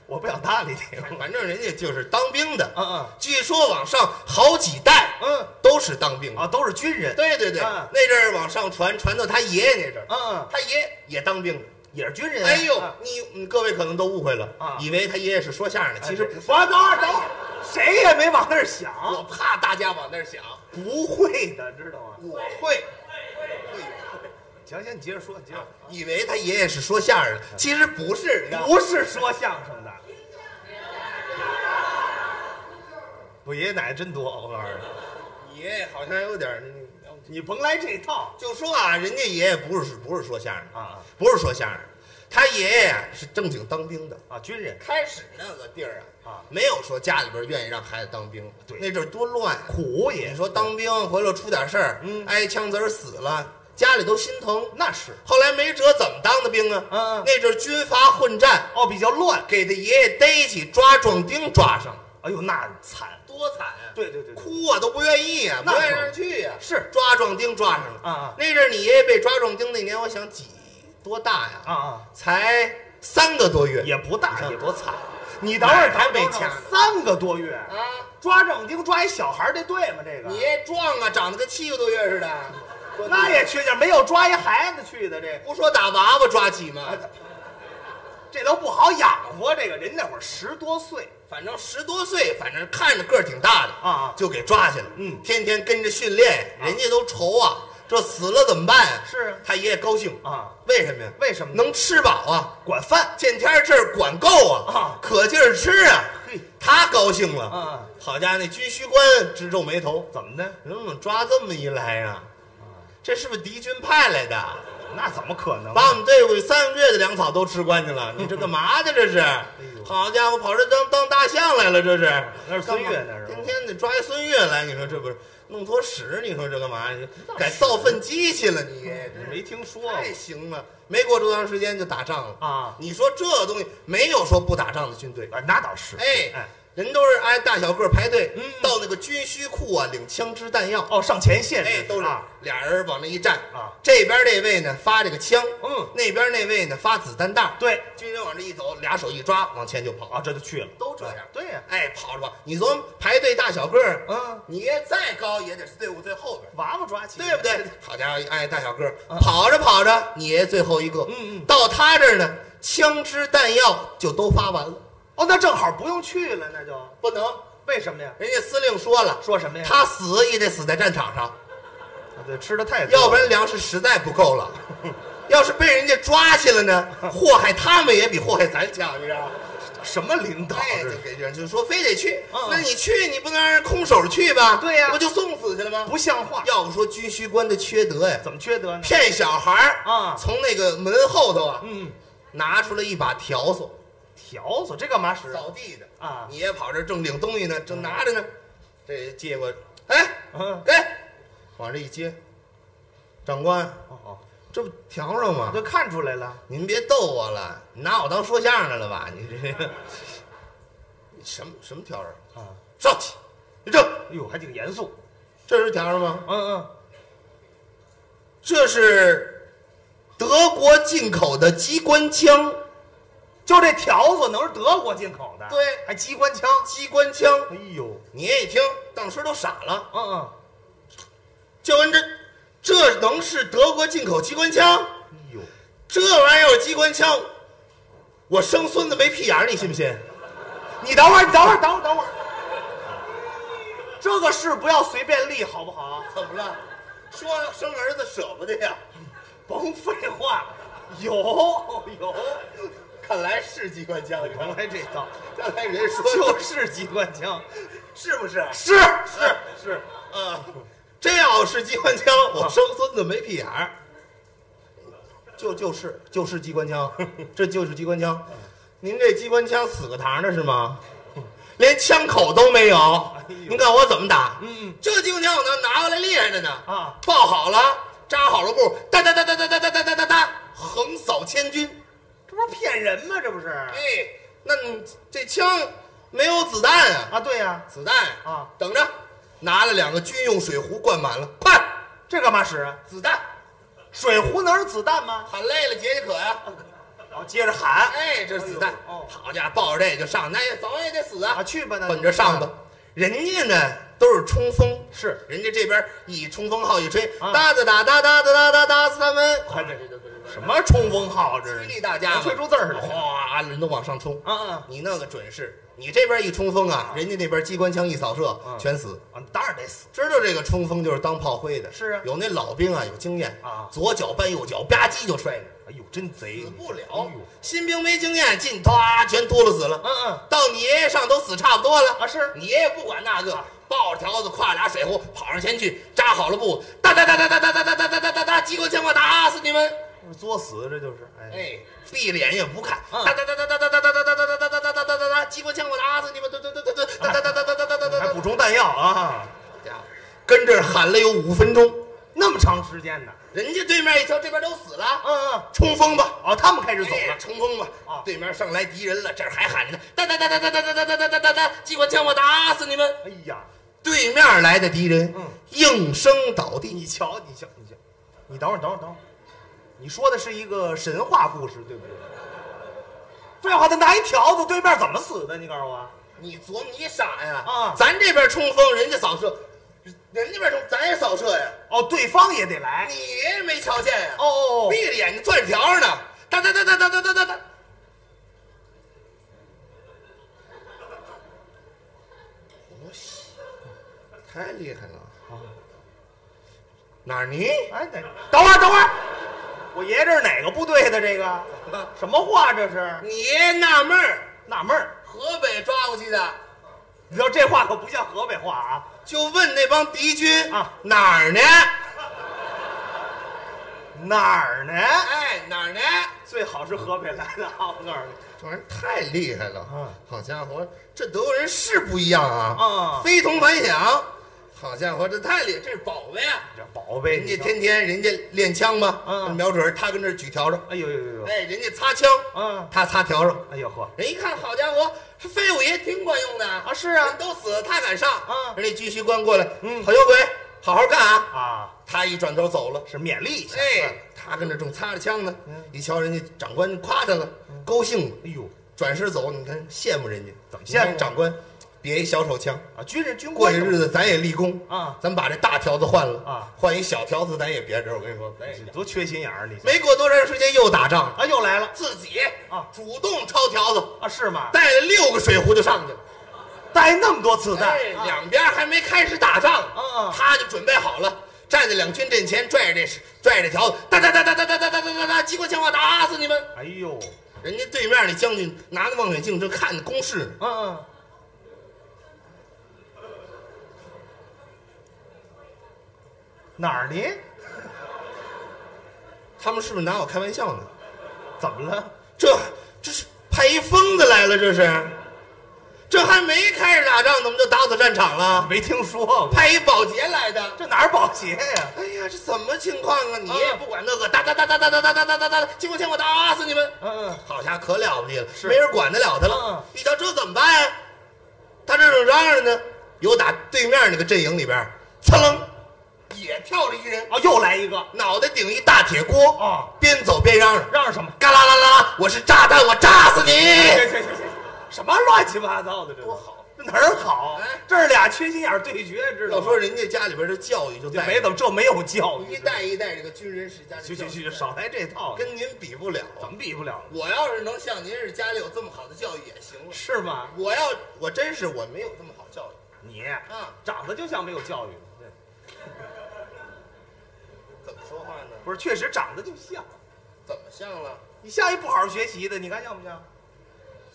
我不想搭理你。反正人家就是当兵的。嗯嗯据说往上好几代，嗯都是当兵的。啊，都是军人，对对对，嗯那阵儿往上传，传到他爷爷那阵儿，嗯嗯，他爷爷也当兵的。也是军人。哎呦啊，你嗯各位可能都误会了啊，以为他爷爷是说相声的，其实不是。我等会儿等会儿，谁也没往那儿想，我怕大家往那儿想，不会的，知道吗？我会。行行，你接着说，你接着说。以为他爷爷是说相声的，其实不是，不是说相声的。我爷爷奶奶真多，我告诉你，爷爷好像有点儿，你甭来这套就说啊，人家爷爷不是不是说相声的，啊不是说相声，他爷爷呀是正经当兵的。啊！军人开始那个地儿啊，啊没有说家里边愿意让孩子当兵，对那阵儿多乱，苦也你说当兵回来出点事儿，嗯挨枪子儿死了，家里都心疼。那是后来没辙，怎么当的兵啊？嗯嗯那阵儿军阀混战，哦，比较乱。给他爷爷逮起，抓壮丁抓上，哎呦，那惨。多惨啊！对对对对哭啊都不愿意啊，不愿意让人去呀、是抓壮丁抓上了啊啊那阵儿你爷爷被抓壮丁那年，我想几多大呀？啊啊，才三个多月，也不大，也多惨。你等会儿，还等等被掐三个多月，啊！抓壮丁抓一小孩，这对吗？这个你爷壮啊，长得跟七个多月似的，那也缺劲，没有抓一孩子去的，这不说打娃娃抓起吗？这都不好养活。这个人那会儿十多岁，反正十多岁，反正看着个儿挺大的啊啊就给抓去了。嗯天天跟着训练，人家都愁啊，这死了怎么办啊？是啊他爷爷高兴啊，为什么呀？为什么呢能吃饱啊？管饭见天儿这儿管够啊，啊可劲儿吃啊嘿，他高兴了。啊，好家伙，那军需官直皱眉头，怎么的？人怎么抓这么一来呀、这是不是敌军派来的？那怎么可能？把我们队伍三个月的粮草都吃光净了，你这干嘛去？这是？好家伙，跑这当当大象来了，这是？那是孙越那是天天得抓一孙悦来，你说这不是弄坨屎？你说这干嘛？改造粪机器了你？你没听说太行了，没过多长时间就打仗了啊你说这东西没有说不打仗的军队，啊，那倒是。哎哎，人都是挨大小个儿排队，嗯。到那个军需库啊领枪支弹药。哦，上前线哎，都是啊。俩人往那一站啊。这边这位呢发这个枪，嗯。那边那位呢发子弹袋儿。对。军人往这一走，俩手一抓，往前就跑。啊，这就去了。都这样。对呀，哎，跑着吧，你琢磨排队大小个儿，嗯，你再高也得是队伍最后边，娃娃抓起，对不对？好家伙，哎，大小个儿嗯。跑着跑着，你爷最后一个，嗯嗯。到他这儿呢，枪支弹药就都发完了，哦，那正好不用去了，那就不能，为什么呀？人家司令说了，说什么呀？他死也得死在战场上。啊对吃的太多，要不然粮食实在不够了。要是被人家抓去了呢，祸害他们也比祸害咱强，你知道吗？什么领导哎，这就给人就说非得去嗯，那你去你不能让人空手去吧？对呀不就送死去了吗？不像话？要不说军需官的缺德呀，怎么缺德呢？骗小孩儿啊从那个门后头啊嗯，拿出来一把笤帚，条子这干嘛使啊？扫地的啊你爷跑这儿正领东西呢，正拿着呢，这接过，哎，嗯，给，往这一接，长官，哦哦，这不条上吗？这看出来了。您别逗我了，你拿我当说相声的了吧？你这，你 什么什么条儿啊？上去，你这哎呦，还挺严肃。这是条子吗？嗯嗯，这是德国进口的机关枪，就这条子能是德国进口的？对还机关枪。机关枪。哎呦，你爷一听，当时都傻了，嗯嗯，就问这这能是德国进口机关枪？哎呦，这玩意儿有机关枪，我生孙子没屁眼儿，你信不信？你等会儿，你等会儿，等会儿，等会儿。这个事不要随便立，好不好？怎么了？说生儿子舍不得呀？甭废话，有有，看来是机关枪，原来这套刚才人说就是机关枪，是不是？是是是，啊，这要是机关枪，我生孙子没屁眼儿。就就是就是机关枪，这就是机关枪。您这机关枪死个堂的是吗？连枪口都没有。您看我怎么打？嗯这机关枪我能拿过来厉害着呢。啊，抱好了，扎好了步，哒哒哒哒哒哒哒哒哒哒哒，横扫千军。这不是骗人吗？这不是？哎，那你这枪没有子弹啊？啊，对呀、子弹啊，等着，拿了两个军用水壶灌满了，快，这干嘛使啊？子弹，水壶能是子弹吗？喊累了解解渴呀。然后接着喊，哎，这是子弹哦，好家伙，抱着这就上，那也早晚也得死啊啊，！去吧，那就奔着上吧。人家呢都是冲锋，是人家这边一冲锋号一吹，啊哒哒哒哒哒哒哒哒打死他们，快点什么冲锋号？这是激励大家吹出字儿来哗，人都往上冲。啊啊你那个准是，你这边一冲锋啊，人家那边机关枪一扫射，全死。啊！当然得死。知道这个冲锋就是当炮灰的，是啊有那老兵啊有经验啊左脚绊右脚，吧唧就摔了，哎呦，真贼！死不了。新兵没经验，进啪全秃噜死了。嗯嗯，到你爷爷上都死差不多了啊是你爷爷不管那个，抱着条子挎俩水壶跑上前去，扎好了步，哒哒哒哒哒哒哒哒哒哒哒哒哒，机关枪我打死你们！作死，这就是。哎，哎，闭着眼也不看，嗯哒哒哒哒哒哒哒哒哒哒哒哒哒哒哒哒哒哒，机关枪我打死你们！哒哒哒哒哒哒哒哒哒哒哒哒哒还哒补充弹药啊！家伙，跟这儿喊了有五分钟，那么长时间呢？人家对面一瞧这边都死了，嗯嗯，冲锋吧！啊，他们开始走哎了。冲锋吧！啊对面上来敌人了，这儿还喊着呢，哒哒哒哒哒哒哒哒哒哒哒哒，机关枪我打死你们！哎呀，对面来的敌人，嗯应声倒地。你瞧，你瞧，你瞧，你等会儿，等会儿，等会儿，你说的是一个神话故事，对不对？废话，他拿一条子，对面怎么死的？你告诉我。你琢磨你傻呀！啊咱这边冲锋，人家扫射，人家边冲，咱也扫射呀。哦，对方也得来。你没瞧见呀？哦哦哦闭着眼睛攥着条儿呢，哒哒哒哒哒哒哒哒哒。我西，太厉害了啊！哪儿呢？哎，等等会儿，等会儿，我爷这是哪个部队的？这个 什么话？这是你爷爷纳闷儿，纳闷儿。河北抓过去的，你知道这话可不像河北话啊！就问那帮敌军啊哪儿呢？哪儿呢？哎，哪儿呢？最好是河北来的啊！我告诉你，这玩意儿太厉害了！啊好家伙，这德国人是不一样啊！啊非同凡响。好家伙，这太厉害，这是宝贝啊！这宝贝，人家天天人家练枪嘛，啊。瞄准他跟这举笤帚，哎呦呦呦呦！哎，人家擦枪，啊。他擦笤帚。哎呦呵，人一看，好家伙，这废物爷挺管用的。啊是啊。人都死了，他敢上，啊。人家军需官过来，嗯好小鬼，好好干啊！啊，他一转头走了，是勉励一下。哎，他跟这正擦着枪呢，一瞧人家长官夸他了，高兴了，哎呦。转身走，你看羡慕人家，怎么羡慕长官别一小手枪，啊，军人军过官些日子咱也立功啊咱把这大条子换了啊换一小条子咱也别这。我跟你说，咱也多缺心眼儿，你没过多长时间又打仗了，啊又来了自己啊主动抄条子，啊是吗？带了六个水壶就上去了。带那么多子弹哎，两边还没开始打仗，嗯嗯他就准备好了，站在两军阵前，拽着这拽着条子，哒哒哒哒哒哒哒哒哒哒哒，机关枪我打死你们！哎呦，人家对面那将军拿着望远镜正看着攻势呢，嗯嗯，哪儿呢？他们是不是拿我开玩笑呢？怎么了？这这是派一疯子来了，这是，这还没开始打仗，怎么就打死战场了？没听说过，派一保洁来的。这哪儿保洁呀？哎呀，这怎么情况啊？你也不管那个，哒哒哒哒哒哒哒哒哒哒哒，机关枪我打死你们！嗯嗯，好家伙，可了不起了，是没人管得了他了。嗯一瞧这怎么办呀？他这正嚷嚷呢，有打对面那个阵营里边，噌楞，也跳着一人，啊，又来一个，脑袋顶一大铁锅，啊边走边嚷嚷，嚷嚷什么？嘎啦啦啦啦，我是炸弹，我炸死你！行行行行，什么乱七八糟的，这多好！这哪儿好哎？这是俩缺心眼儿对决，知道吗？要说人家家里边的教育就没怎么这没有教育，一代一代这个军人世家的教育去去去，少来这套，跟您比不了。怎么比不了？我要是能像您是家里有这么好的教育也行了。是吗？我要我真是我没有这么好教育。你啊长得就像没有教育，对，怎么说话呢？不是，确实长得就像，怎么像了？你像一不好好学习的，你看像不像？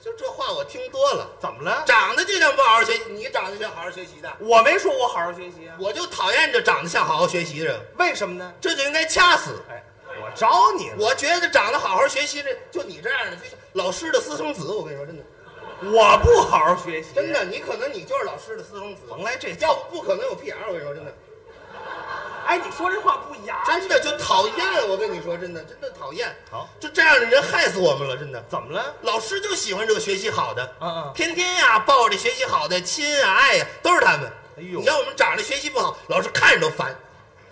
就这话我听多了。怎么了？长得就像不好好学习，你长得像好好学习的，我没说我好好学习啊，我就讨厌这长得像好好学习的人，为什么呢？这就应该掐死。哎，我找你了，我觉得长得好好学习的，就你这样的，就像老师的私生子。我跟你说，真的，我不好好学习，真的，你可能你就是老师的私生子。甭来这要。不不可能有屁眼儿。我跟你说，真的。哎，你说这话不雅，真的就讨厌。我跟你说，真的真的讨厌。好，就这样的人害死我们了，真的。怎么了？老师就喜欢这个学习好的，嗯嗯天天呀抱着学习好的亲啊爱呀，都是他们。哎呦你像我们长得学习不好，老师看着都烦。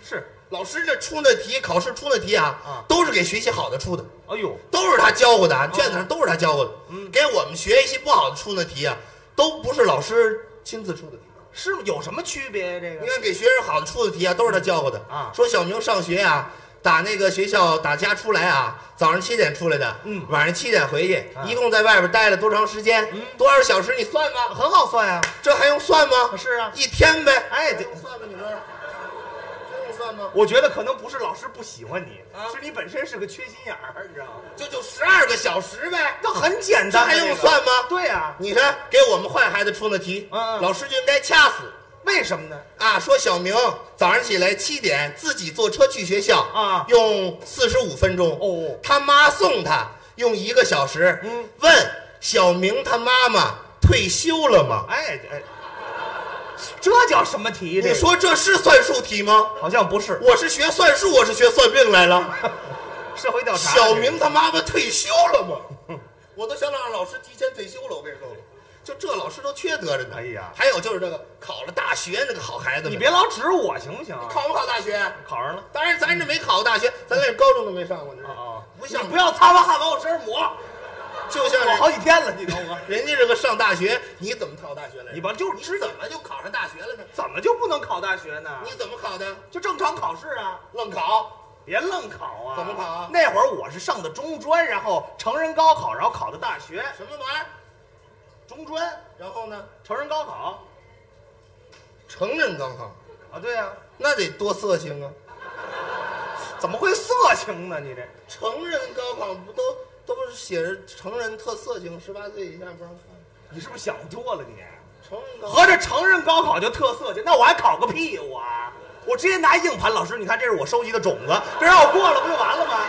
是，老师这出那题，考试出那题啊，啊都是给学习好的出的，哎呦，都是他教过的啊，卷子上都是他教过的。嗯给我们学习不好的出那题啊，都不是老师亲自出的题。是吗？有什么区别呀？这个你看给学生好的出的题啊，都是他教过的啊说小明上学啊，打那个学校打家出来啊，早上七点出来的，嗯晚上七点回去，啊一共在外边待了多长时间？嗯多少小时？你算吧，很好算呀。这还用算吗？是啊一天呗。哎，对这用，算吧，你说，算吗？我觉得可能不是老师不喜欢你，啊是你本身是个缺心眼儿，你知道吗？就就十二个小时呗。这很简这还单，用算吗？对呀，你看，给我们坏孩子出的题，嗯嗯老师就应该掐死为什么呢？啊！说小明早上起来七点自己坐车去学校啊用四十五分钟哦他妈送他用一个小时。嗯，问小明他妈妈退休了吗？哎哎，这叫什么题？你说这是算术题吗？好像不是我是学算术，我是学算命来了。社会调查。小明他妈妈退休了吗？我都想让老师提前退休了。我跟你说，就这老师都缺德着呢。哎呀还有就是这个考了大学那个好孩子，你别老指我行不行？考不考大学？考上了。当然，咱这没考过大学，咱连高中都没上过，你知道吗？哦，不像你不要擦完汗往我身上抹，就像抹好几天了，你懂吗？人家这个上大学，你怎么考大学来着？你吧就是你怎么就考上大学了呢？怎么就不能考大学呢？你怎么考的？就正常考试啊，愣考？别愣考啊！怎么考啊那会儿我是上的中专，然后成人高考，然后考的大学。什么玩意儿？中专，然后呢？成人高考成人高考，啊，对呀、那得多色情啊！怎么会色情呢？你这成人高考不都都不是写着成人特色情，十八岁以下不让看。你是不是想多了你？成人高考合着成人高考就特色情，那我还考个屁呀我！我直接拿硬盘，老师，你看这是我收集的种子，这让我过了不就完了吗？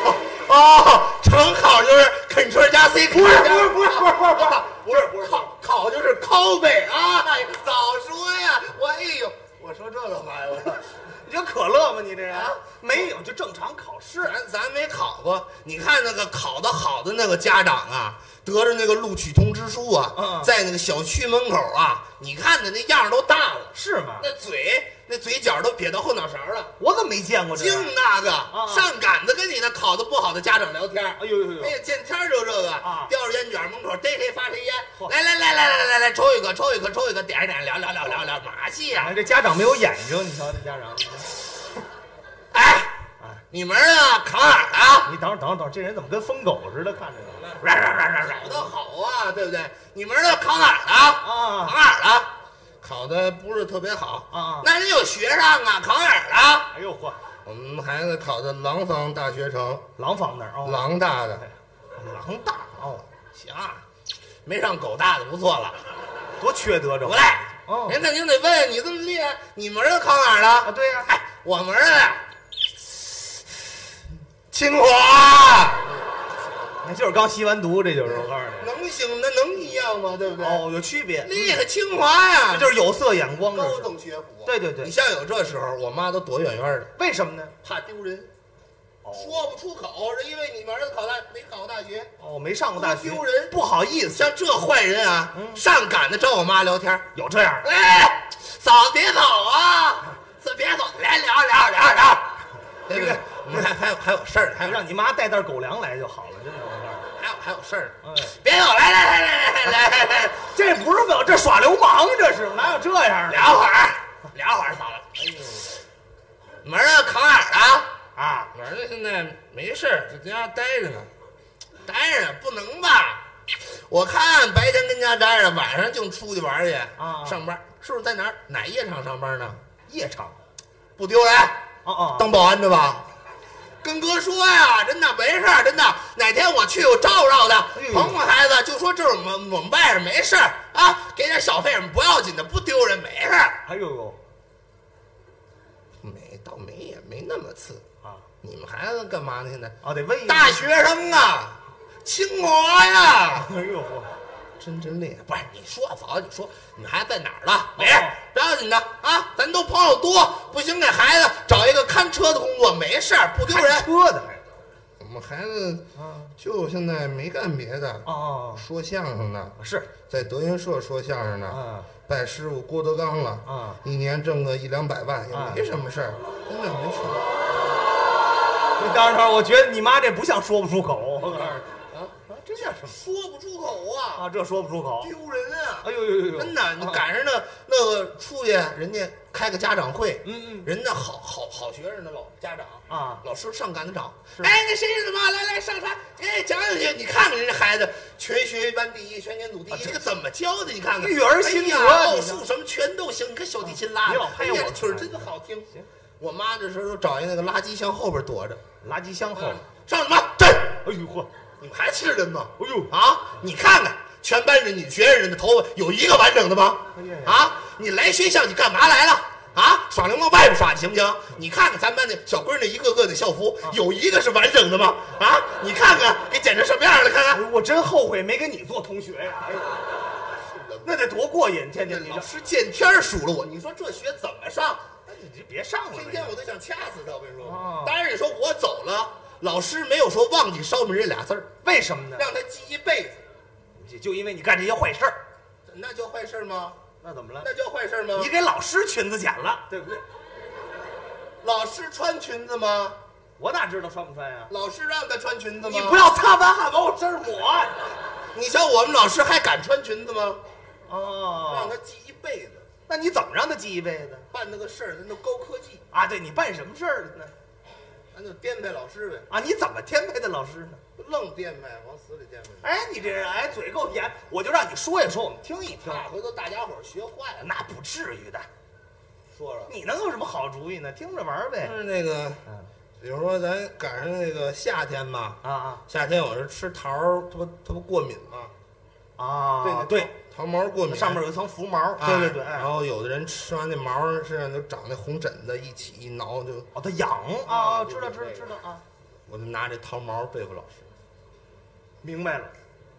哦哦，成考就是 Ctrl 加 C，不是不是不是不是不是不是不是不是考考就是拷贝啊！哎早说呀，我哎呦，我说这个玩意儿，你这可乐吗？你这人、啊没有，就正常考试。咱咱没考过。你看那个考得好的那个家长啊，得着那个录取通知书啊，在那个小区门口啊，你看他那样儿都大了，是吗？那嘴那嘴角都撇到后脑勺了。我怎么没见过这净个？那个啊上赶子跟你那考的不好的家长聊天儿哎呦呦呦哎呀，见天儿就这个啊叼着烟卷门口逮谁发谁烟，嚯来来来来来来来，抽一个抽一个抽一个，点着点着聊聊聊聊聊嘛戏呀哎，？这家长没有眼睛，你瞧这家长。哎哎，你们啊考哪儿的？你等会儿等会儿等会儿，这人怎么跟疯狗似的？看着呢。考得好啊，对不对？你们这考哪儿了？啊考哪儿了？考的不是特别好啊那人有学上啊，考哪儿了？哎呦嚯，我们孩子考的廊坊大学城，廊坊那儿哦，廊大的。廊大哦，行啊，没上狗大的不错了。多缺德这不赖。哦人肯定得问你这么厉害，你们儿子考哪儿了？啊，对呀、嗨，我们儿子清华，那就是刚吸完毒，这就是我告诉你。能行那能一样吗？对不对？哦，有区别，厉害，清华呀，这就是有色眼光，这高是。等学府。对对对你像有这时候，我妈都躲远远的，为什么呢？怕丢人，哦说不出口，是因为你们儿子考大没考大学。哦，没上过大学，多丢人不好意思。像这坏人啊，嗯上赶着找我妈聊天。有这样的，哎，嫂子别走啊，这别走，来聊聊聊聊。对不对？我们还还有还有事儿，还有让你妈带袋狗粮来就好了，真的。还有还有事儿，别有，来来来来来来来，这不是表，这耍流氓，这是哪有这样的？会儿，两会儿咋了？哎呦，门儿扛哪儿了？啊，门儿现在没事儿，在家待着呢。待着不能吧？我看白天跟家待着，晚上净出去玩去啊，上班是不是在哪儿哪夜场上班呢？夜场，不丢人。哦哦，当保安的吧？跟哥说呀，真的没事儿，真的。哪天我去，我照照的，哎呦捧捧孩子，就说这是我们我们外甥没事儿啊，给点小费不要紧的，不丢人，没事儿。哎呦呦没倒没也没那么次。啊你们孩子干嘛呢？现在啊，得问一下大学生啊，清华呀，哎呦嚯，真真厉害！不是你说早，你说你们孩子在哪儿了？没事哦，不要紧的啊，咱都朋友多，不行给孩子找一个看车的工作，没事儿，不丢人。车的孩子我们孩子就现在没干别的，哦说相声呢，是在德云社说相声呢，啊拜师傅郭德纲了，啊一年挣个一两百万也啊没什么事儿，真的没事儿。那当然，我觉得你妈这不像说不出口。我告诉你这叫什么说不出口啊，啊？这说不出口。丢人啊！哎呦呦呦呦！真的，你啊赶上那那个出去，人家开个家长会，嗯嗯人家好好好学生的老家长啊老师上赶着找，哎，那谁是什么？来来上台，哎，讲讲去，你看看人家孩子，全学班第一，全年组第一，这个怎么教的？你看看，育儿心得奥数什么全都行，你看小提琴拉的，哎呀曲儿真的好听。我妈这时候找一那个垃圾箱后边躲着，垃圾箱后边，上什么站？哎呦嚯！你们还吃人吗？哎呦啊！你看看，全班的女学生人的头发有一个完整的吗哎呀？啊！你来学校你干嘛来了？啊！耍流氓外边耍去行不行？你看看咱班的小闺儿那一个个的校服，有一个是完整的吗？啊！你看看给剪成什么样了？看看。我真后悔没跟你做同学呀！哎呦，那得多过瘾！天天你这，老师见天数落我，你说这学怎么上？那你就别上了。天天我都想掐死他，我跟你说哦。当然你说我走了，老师没有说忘记烧饼这俩字儿，为什么呢？让他记一辈子。就就因为你干这些坏事儿，那叫坏事吗？那怎么了？那叫坏事吗？你给老师裙子剪了，对不对？老师穿裙子吗？我哪知道穿不穿呀？老师让他穿裙子吗？你不要擦完汗往我身上抹。你像我们老师还敢穿裙子吗？哦让哦他，记一辈子，那你怎么让他记一辈子办那个事儿，咱都高科技，啊？对你办什么事儿了呢？咱就颠沛老师呗，啊，你怎么颠沛的老师呢？愣颠沛，往死里颠沛。哎，你这人哎嘴够甜，我就让你说一说，我们听一听。那回头大家伙儿学坏了，那不至于的，说说。你能有什么好主意呢？听着玩儿呗就。是那个，嗯比如说咱赶上那个夏天嘛，啊啊夏天我这吃桃儿，它不它不过敏吗？啊！对对，，桃毛过敏，上面有一层浮毛。哎对对对，哎然后有的人吃完那毛身上就长那红疹子，一起一挠就，哦，它痒啊！啊知道知道知道啊，我就拿这桃毛对付老师。明白了。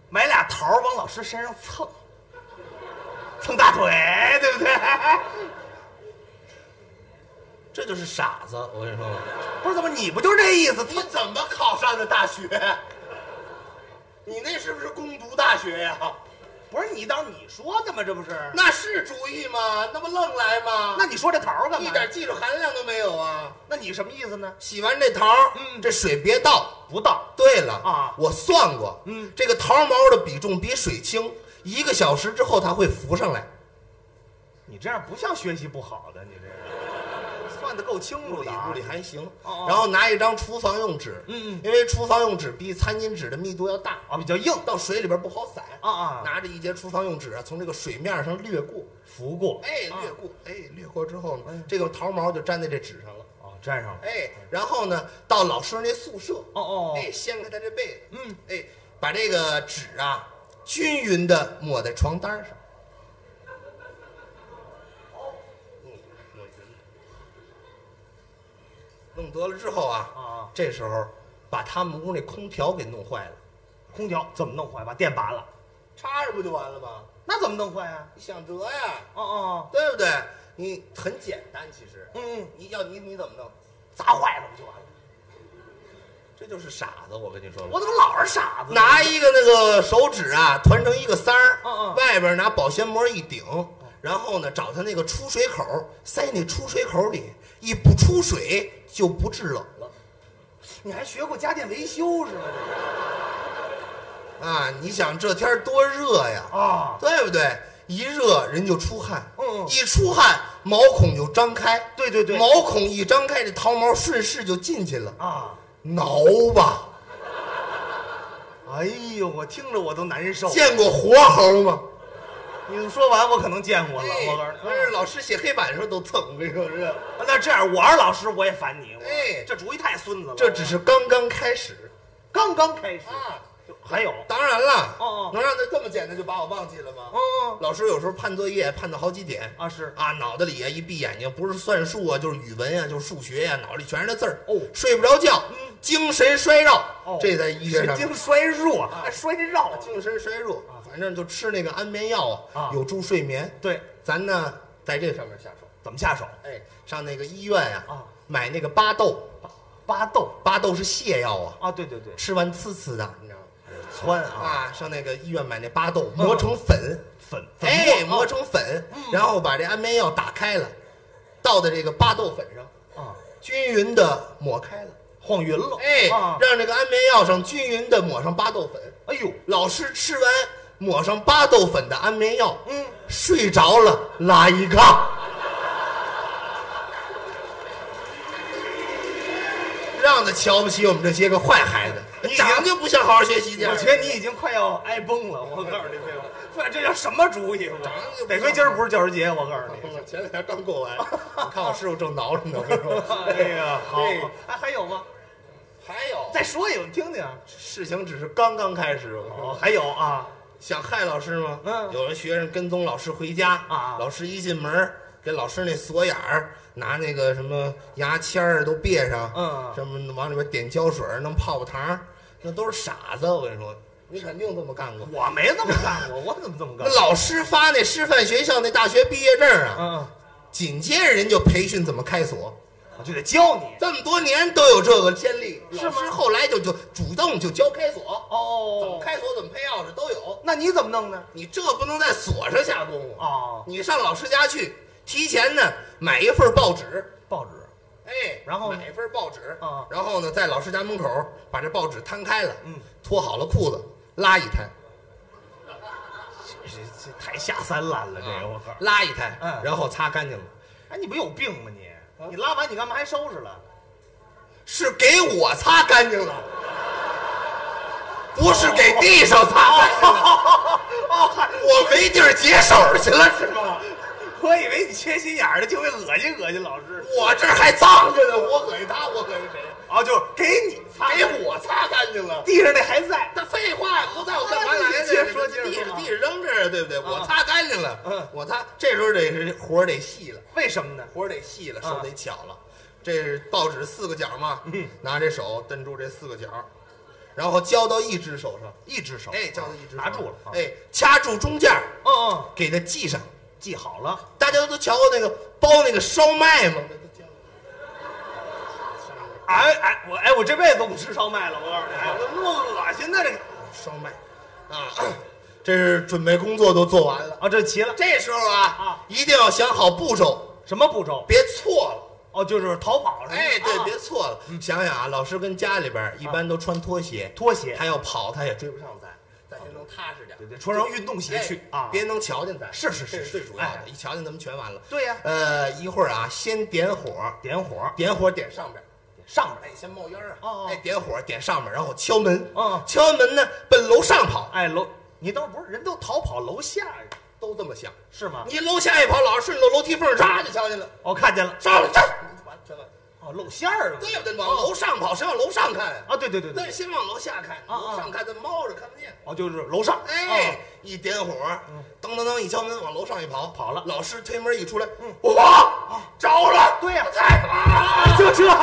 买俩桃往老师身上蹭，蹭大腿，对不对？这就是傻子，我跟你说。不是怎么你不就这意思？你怎么考上的大学？你那是不是攻读大学呀？不是你当你说的吗？这不是？那是主意吗？那不愣来吗？那你说这桃儿干嘛？一点技术含量都没有啊！那你什么意思呢？洗完这桃儿，嗯这水别倒。不倒对了啊我算过，嗯这个桃毛的比重比水轻，一个小时之后它会浮上来。你这样不像学习不好的，你这算的够清楚的啊屋里还行。哦哦，然后拿一张厨房用纸，嗯嗯。因为厨房用纸比餐巾纸的密度要大，啊比较硬。到水里边不好散。啊啊拿着一节厨房用纸啊，从这个水面上掠过，拂过哎，掠过，哎，掠过之后呢，这个桃毛就粘在这纸上了。哦，粘上了。哎，然后呢，到老师那宿舍，哦哦哎，掀开他这被子，嗯，哎，把这个纸啊均匀的抹在床单上。嗯，抹匀。弄得了之后啊，啊这时候把他们屋那空调给弄坏了，空调怎么弄坏？把电拔了，插上不就完了吗？那怎么弄坏啊？你想辙呀，哦哦，对不对？你很简单，其实，嗯嗯，你要你你怎么弄？砸坏了不就完了？这就是傻子，我跟你说吧。我怎么老是傻子？拿一个那个手指啊，团成一个塞儿，嗯嗯外边拿保鲜膜一顶，然后呢，找他那个出水口，塞那出水口里，一不出水就不制冷了你还学过家电维修是吗？啊！你想这天儿多热呀，啊，对不对？一热人就出汗，嗯嗯一出汗毛孔就张开，对对对毛孔一张开，这桃毛顺势就进去了，啊，挠吧，哎呦，我听着我都难受。见过活猴吗？你说完，我可能见过了。哎我告诉你，老师写黑板的时候都蹭，我跟你说这。啊那这样，我是老师，我也烦你。哎这主意太孙子了。这只是刚刚开始刚刚开始啊！还有当然了，哦哦能让他这么简单就把我忘记了吗？哦老师有时候判作业判到好几点啊是啊，脑袋里啊一闭眼睛，不是算术啊，就是语文啊，就是数学呀、脑里全是那字儿。哦睡不着觉，精神衰弱，哦这在医学上神经衰弱，还衰弱。精神衰弱，反正就吃那个安眠药啊，啊。有助睡眠。对，咱呢在这上面下手，怎么下手？哎，上那个医院呀、啊。买那个巴豆，巴豆？巴豆是泻药啊，啊，对对对，吃完呲呲的，你知道吗？窜啊，啊，上那个医院买那巴豆，磨成粉，粉粉哎，磨成粉，然后把这安眠药打开了，倒在这个巴豆粉上，啊，均匀的抹开了，晃匀了，哎，啊，让这个安眠药上均匀的抹上巴豆粉。哎呦，老师吃完抹上巴豆粉的安眠药，嗯，睡着了，拉一炕。让他瞧不起我们这些个坏孩子，你长就不想好好学习去。我觉得你已经快要挨崩了，我告诉你这个，这这叫什么主意？得亏今儿不是教师节，我告诉你。前两天刚过完，你看我师傅正挠着呢，我跟你说。哎呀，好哎，还还有吗？还有，再说一个，我听听。事情只是刚刚开始。哦，还有啊，想害老师吗？嗯有的学生跟踪老师回家啊老师一进门，给老师那锁眼儿拿那个什么牙签儿都别上，嗯什么往里边点胶水，弄泡泡糖，那都是傻子。我跟你说，你肯定这么干过。我没这么干过，我怎么这么干那？老师发那师范学校那大学毕业证啊，嗯，紧接着人就培训怎么开锁，我就得教你。这么多年都有这个先例。是吗老师后来就就主动就教开锁哦，怎么哦，开锁怎么配钥匙都有。那你怎么弄呢？你这不能在锁上下功夫哦，你上老师家去，提前呢买一份报纸，报纸。哎，然后呢买一份报纸啊然后呢在老师家门口把这报纸摊开了，嗯，脱好了裤子拉一摊，这这太下三滥了，这个我靠。拉一摊，嗯然后擦干净了，哎，你不有病吗你？你拉完你干嘛还收拾了？是给我擦干净了，不是给地上擦干净我没地儿解手去了是吗？我以为你缺心眼儿的，就会恶心恶心老师。我这儿还脏着呢，我恶心他，我恶心谁？哦，就是给你擦，给我擦干净了。地上那还在。那废话不在我干嘛来呢？接着说接着说地上地上扔这儿，对不对？我擦干净了，嗯我擦，这时候得是活儿得细了，为什么呢？活儿得细了，嗯手得巧了。这是报纸四个角嘛，拿这手蹬住这四个角，然后交到一只手上，一只手，哎，交到一只拿住了。啊，哎，掐住中间儿，嗯嗯，给它系上。系好了。大家都瞧过那个包那个烧麦吗？哎哎，我哎我这辈子都不吃烧麦了，我告诉你，哎，那么恶心的这个烧麦，啊，这是准备工作都做完了。啊，这齐了。这时候啊啊，一定要想好步骤，什么步骤？别错了。哦，就是逃跑？哎，对，啊别错了。想想啊，老师跟家里边儿一般都穿拖鞋，拖鞋他要跑他也追不上咱，咱就能踏实点。对对穿上运动鞋去哎啊别能瞧见咱。是是是这是最主要的哎，一瞧见咱们全完了。对呀呃，一会儿啊，先点火，点火，点火点上边儿，上面哎，先冒烟啊。哎，点火点上面，然后敲门。嗯敲完门呢，奔楼上跑，哎楼，你倒不是人都逃跑楼下都这么想。是吗？你楼下一跑，老师顺着楼梯缝儿唰就瞧见了，我看见了，上来这儿，完全完。哦露馅儿了。对不对？往楼上跑，谁往楼上看呀？啊，对对对那对，先往楼下看，啊楼上看，这猫着看不见。哦就是楼上。哎哦，一点火，噔噔噔一敲门，往楼上一跑，跑了老师推门一出来，哇，着了！对呀太棒了！就这个。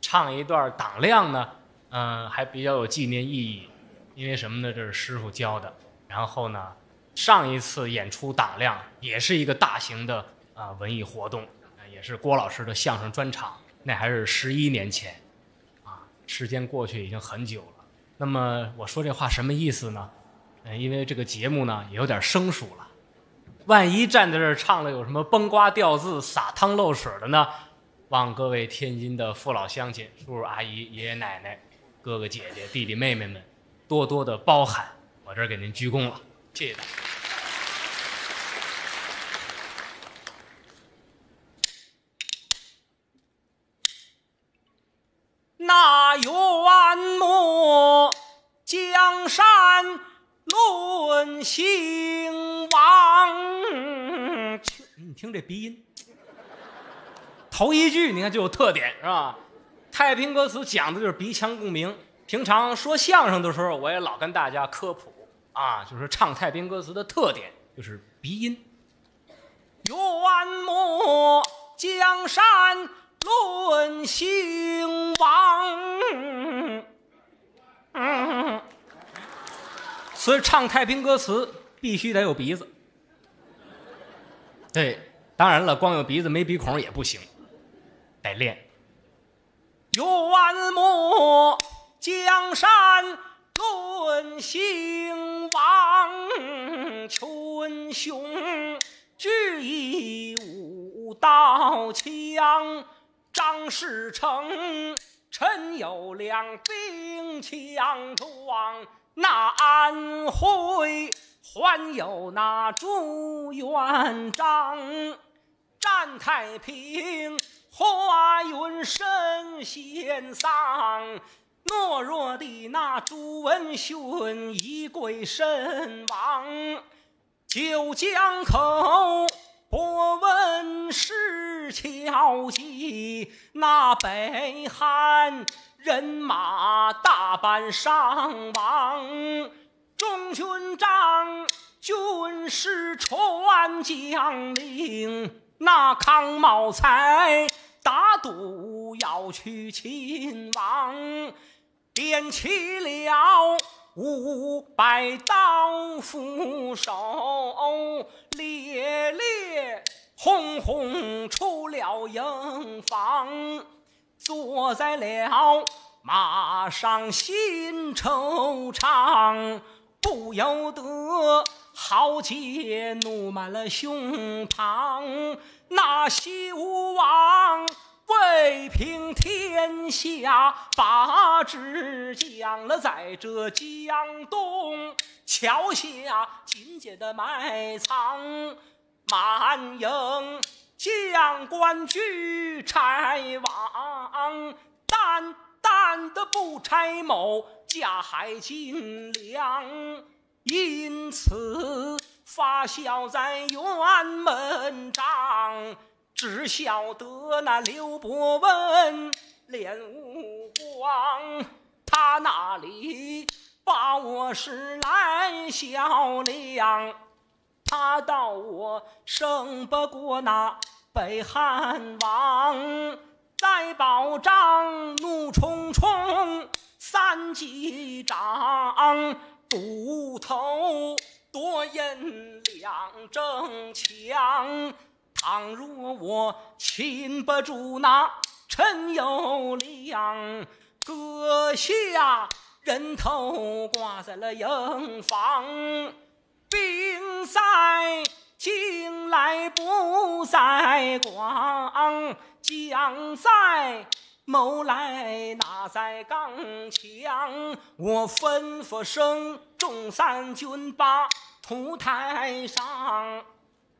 唱一段党亮呢，嗯、还比较有纪念意义，因为什么呢？这是师傅教的。然后呢，上一次演出党亮也是一个大型的啊、文艺活动，啊也是郭老师的相声专场，那还是十一年前，啊，时间过去已经很久了。那么我说这话什么意思呢？嗯，因为这个节目呢也有点生疏了，万一站在这儿唱了有什么崩瓜掉字、撒汤漏水的呢？望各位天津的父老乡亲、叔叔阿姨、爷爷奶奶、哥哥姐姐、弟弟妹妹们，多多的包涵，我这儿给您鞠躬了，谢谢大家。那元末江山论兴亡，你听这鼻音，头一句你看就有特点是吧？太平歌词讲的就是鼻腔共鸣。平常说相声的时候，我也老跟大家科普啊，就是唱太平歌词的特点就是鼻音。元末江山论兴亡。嗯，所以唱太平歌词必须得有鼻子。对，当然了，光有鼻子没鼻孔也不行，得练。愿莫江山论兴亡，群雄聚义舞刀枪，张士诚。陈友谅兵强壮，那安徽还有那朱元璋，占太平华云深先丧，懦弱的那朱文勋一跪身亡，九江口。博闻石桥记，那北汉人马大半伤亡。众军长，军师传将令，那康茂才打赌要去秦王，点起了。五百刀斧手，烈烈轰轰出了营房，坐在了马上心惆怅，不由得豪杰怒满了胸膛，那西吴王。为平天下，把旨降了在这江东桥下紧紧的埋藏。满营将官去差往，淡淡的不差某加海金粮，因此发笑在辕门帐。只晓得那刘伯温脸无光，他那里把我是来笑量，他道我胜不过那北汉王，在宝帐怒冲冲三击掌，捕头夺印两正强。倘若我擒不住那陈友谅，割下人头挂在了营房，兵在京来不在广，将在谋来哪在刚强？我吩咐声众三军把土台上。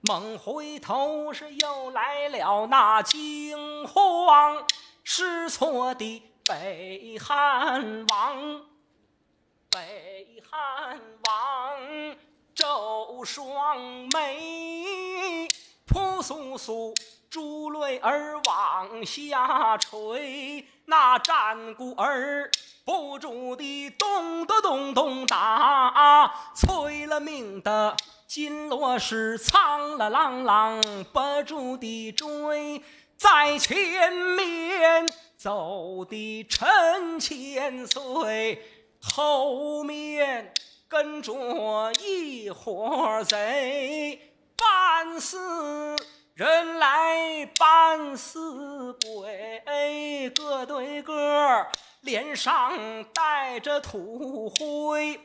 猛回头是又来了那惊慌失措的北汉王，北汉王皱双眉，扑簌簌珠泪儿往下垂，那战鼓儿不住地咚咚咚咚打，催了命的。金罗是苍了啷啷不住地追，在前面走的陈千岁，后面跟着一伙贼，半似人来半似鬼，个对个脸上带着土灰，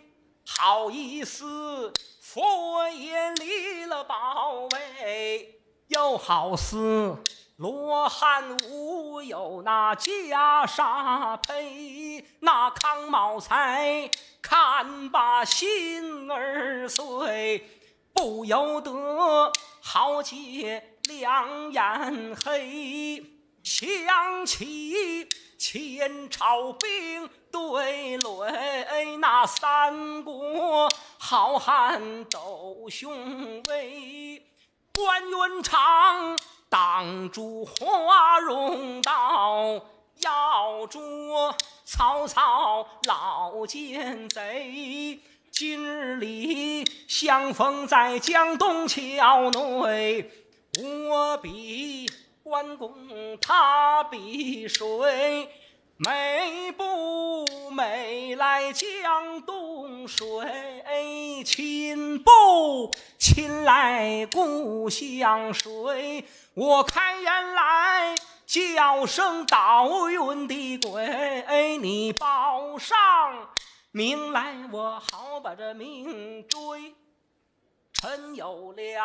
好意思。佛爷离了宝位，又好似罗汉无有那袈裟配，那康茂才看罢心儿碎，不由得豪杰两眼黑，想起。前朝兵对垒，那三国好汉斗雄威，关云长挡住花容道，要捉曹操老奸贼。今日里相逢在江东桥内，我比关公，他比谁？美不美来江东水，亲不亲来故乡水。我开言来叫声倒运的鬼，你报上名来，我好把这命追。陈友谅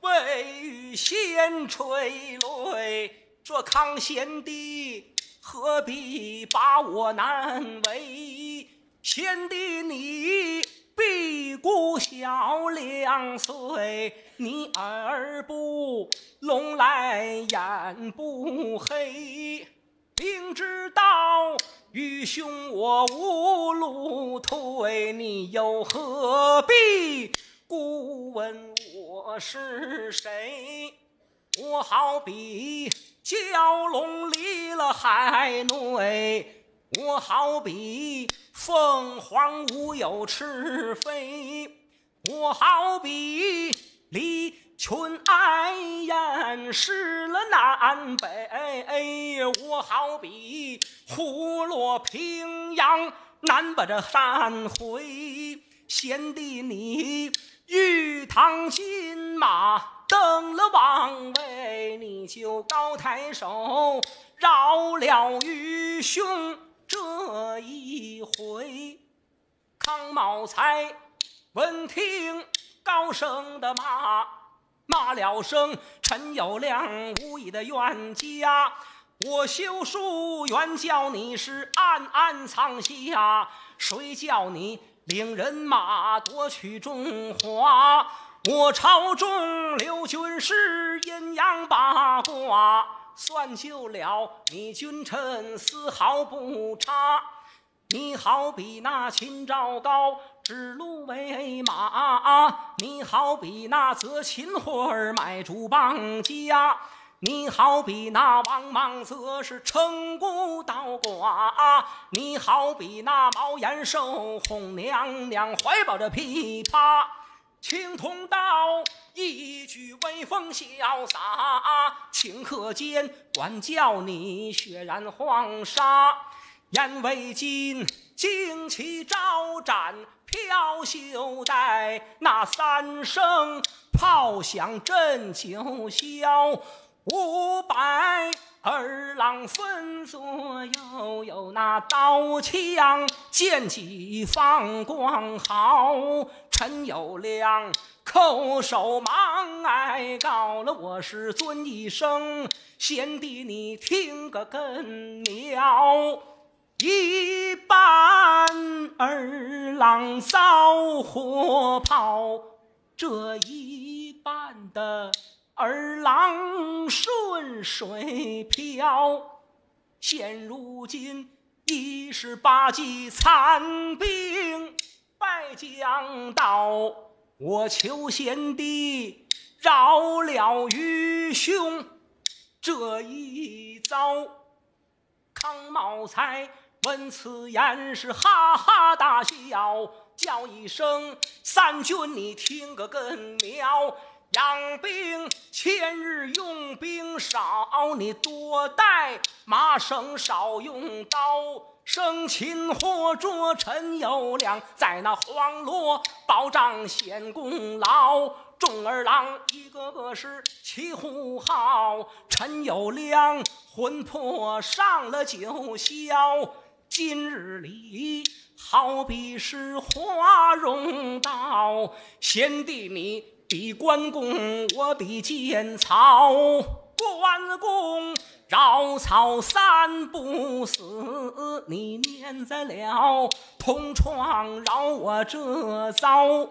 为欲先垂泪，说康贤弟。何必把我难为？贤弟你比孤小两岁，你耳不聋来眼不黑，明知道愚兄我无路退，你又何必顾问我是谁？我好比。蛟龙离了海内，我好比凤凰无有翅飞；我好比离群哀雁失了南北；我好比虎落平阳难把这山回。贤弟你玉堂金马。登了王位，你就高抬手饶了愚兄这一回。康茂才闻听高声的骂，骂了声陈友谅无义的冤家。我修书原叫你是暗暗藏下，谁叫你领人马夺取中华？我朝中刘军师，阴阳八卦算就了，你君臣丝毫不差。你好比那秦昭高指鹿为马，你好比那择秦桧卖主邦家，你好比那王莽则是称孤道寡，你好比那毛延寿哄娘娘怀抱着琵琶。青铜刀一举威风潇洒，顷刻间管教你血染黄沙。眼为金旌旗招展飘袖带，那三声炮响震九霄。五百儿郎分左右，有那刀枪剑戟放光豪。陈友谅叩首忙哀告了，我师尊一声贤弟，你听个根苗。一半儿郎遭火炮，这一半的。儿郎顺水漂，现如今一十八级残兵败将到，我求贤弟饶了愚兄这一遭。康茂才闻此言是哈哈大笑，叫一声三军，你听个根苗。养兵千日用兵少，你多带麻绳少用刀。生擒活捉陈友谅，在那黄罗保障显功劳。众儿郎一个个是齐呼号，陈友谅魂魄上了九霄。今日里好比是花容道，贤弟你。比关公，我比见曹。关公绕草三不死，你念在了同窗饶我这遭。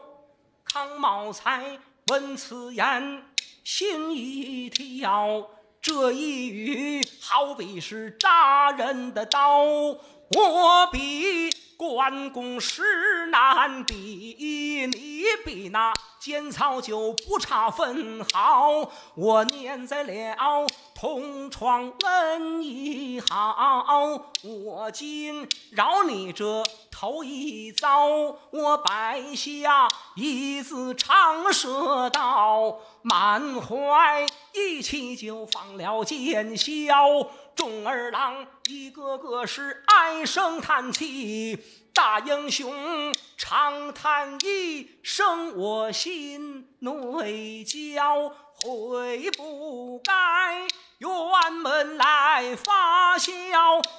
康茂才闻此言，心一跳，这一语好比是扎人的刀。我比关公实难比，你比那奸曹就不差分毫。我念在了同窗恩义好，我今饶你这头一遭，我摆下一字长蛇刀，满怀义气就放了剑鞘。众儿郎一个个是唉声叹气，大英雄长叹一声，我心内焦，悔不该辕门来发笑，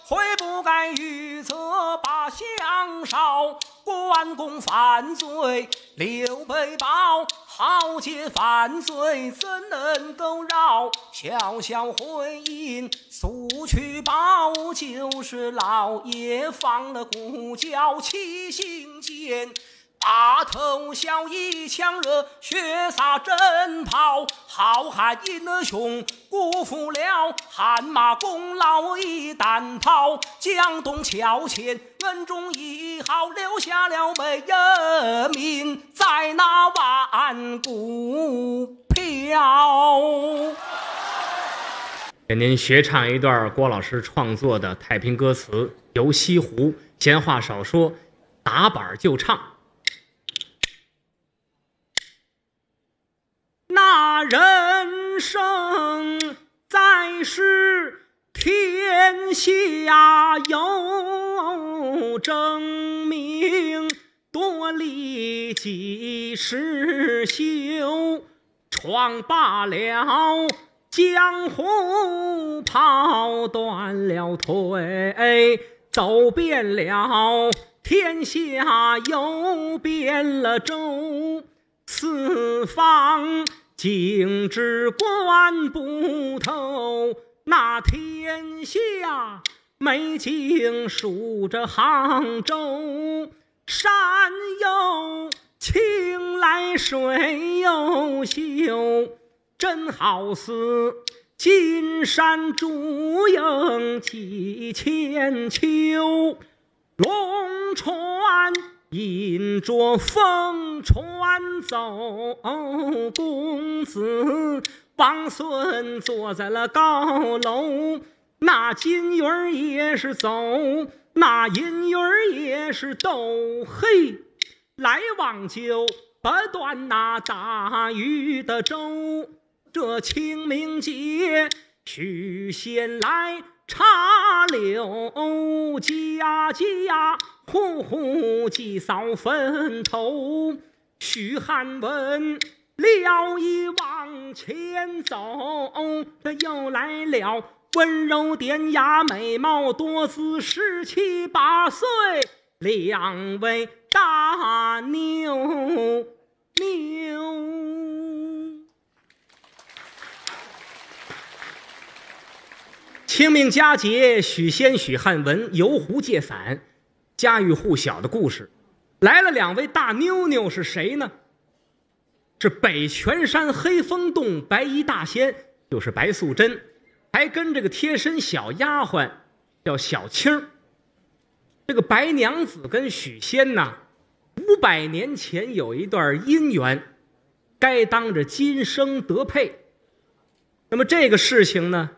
悔不该欲责把香烧。关公犯罪，刘备报，豪杰犯罪，怎能够饶？小小回音速去报，就是老爷放了鼓角，七星剑。大头小一腔热，血洒征袍，好汉英雄辜负了汗马功劳一担抛，江东桥前恩重义好，留下了美人命在那万古飘。给您学唱一段郭老师创作的太平歌词《游西湖》，闲话少说，打板就唱。那人生在世，天下有争名，多利几时休？闯罢了江湖，跑断了腿，走遍了天下，游遍了周。四方竟只观不透，那天下美景数着杭州，山又青来水又秀，真好似金山竹影几千秋，龙船。引着风船走，公子王孙坐在了高楼，那金鱼儿也是走，那银鱼儿也是斗，嘿，来往就不断那大鱼的舟。这清明节，许仙来插柳，家家。户户祭扫坟头，许汉文撩一往前走，这又来了温柔典雅、美貌多姿、十七八岁两位大妞妞。清明佳节，许仙、许汉文游湖借伞。家喻户晓的故事，来了两位大妞妞是谁呢？是北泉山黑风洞白衣大仙，就是白素贞，还跟这个贴身小丫鬟叫小青这个白娘子跟许仙呐，五百年前有一段姻缘，该当着今生得配。那么这个事情呢，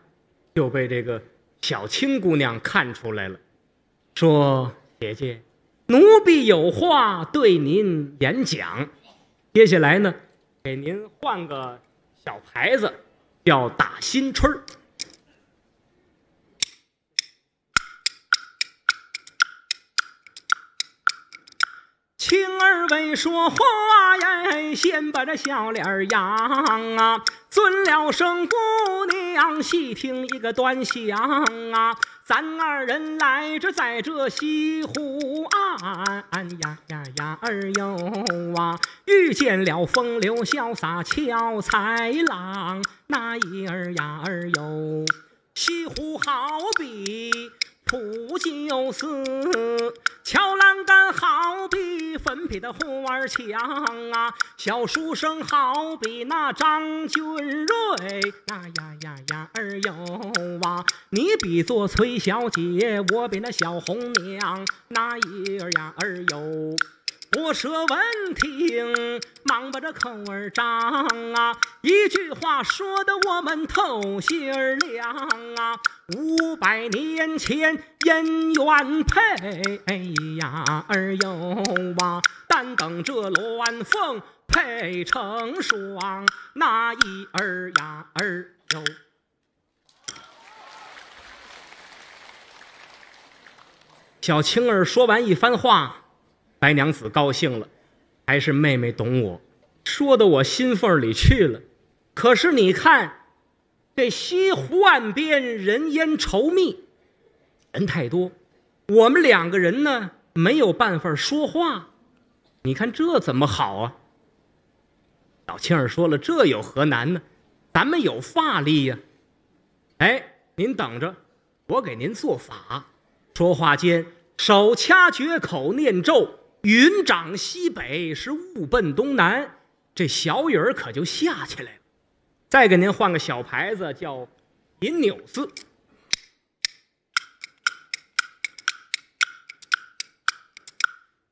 就被这个小青姑娘看出来了，说。姐姐，奴婢有话对您演讲。接下来呢，给您换个小牌子，叫打新春儿。青儿未说话呀，先把这笑脸扬啊，尊了声姑娘，细听一个端详啊。咱二人来这在这西湖岸呀呀呀儿哟啊，遇见了风流潇洒俏才郎那一儿呀儿哟，西湖好比。普救寺，桥栏杆好比坟身披的花枪啊，小书生好比那张君瑞，那呀呀呀儿哟啊，你比作崔小姐，我比那小红娘，那一儿呀儿哟。我说闻听，忙把这口儿张啊，一句话说的我们透心儿凉啊。五百年前姻缘配，哎呀儿哟啊，但等这鸾凤配成双，那一儿呀儿哟。小青儿说完一番话。白娘子高兴了，还是妹妹懂我，说到我心缝里去了。可是你看，这西湖岸边人烟稠密，人太多，我们两个人呢没有办法说话。你看这怎么好啊？小青儿说了：“这有何难呢？咱们有法力呀！哎，您等着，我给您做法。”说话间，手掐诀口，念咒。云长西北，是雾奔东南，这小雨儿可就下起来了。再给您换个小牌子，叫银纽子。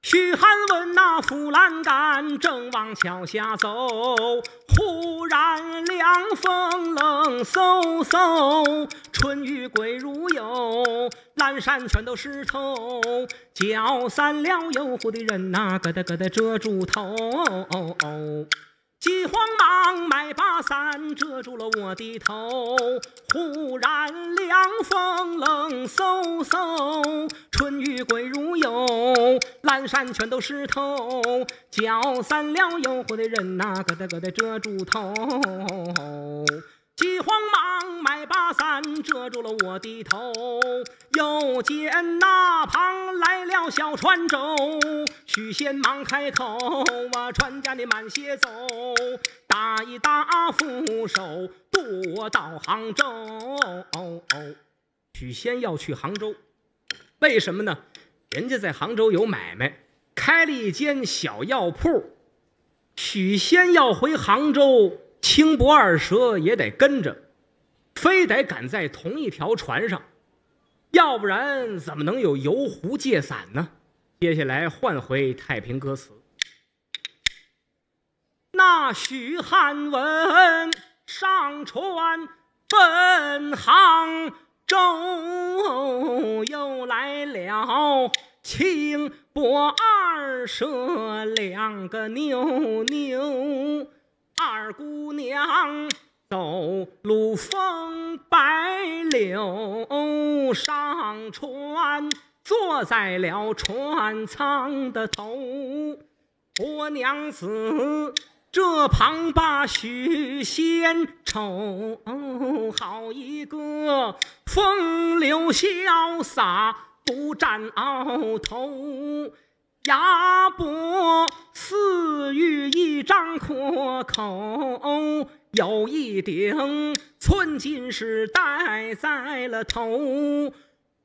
徐汉问那腐栏杆，正往桥下走，忽然凉风冷飕飕，春雨贵如油，阑珊全都湿透，搅散了游湖的人呐，咯哒咯哒遮住头。急慌忙买把伞遮住了我的头，忽然凉风冷飕飕，春雨贵如油，阑珊全都湿透，叫散了游湖的人呐，咯哒咯哒遮住头。急慌忙买把伞遮住了我的头，又见那旁来了小船舟，许仙忙开口啊，船家你慢些走，打一打扶手，渡我到杭州。哦哦许仙要去杭州，为什么呢？人家在杭州有买卖，开了一间小药铺。许仙要回杭州。青脖二蛇也得跟着，非得赶在同一条船上，要不然怎么能有游湖借伞呢？接下来换回太平歌词。那许汉文上船奔杭州，又来了青脖二蛇两个妞妞。二姑娘走路风摆柳，上船坐在了船舱的头。我娘子这旁把许仙瞅，好一个风流潇洒不占鳌头。鸭脖似玉一张阔口，有一顶寸金饰戴在了头，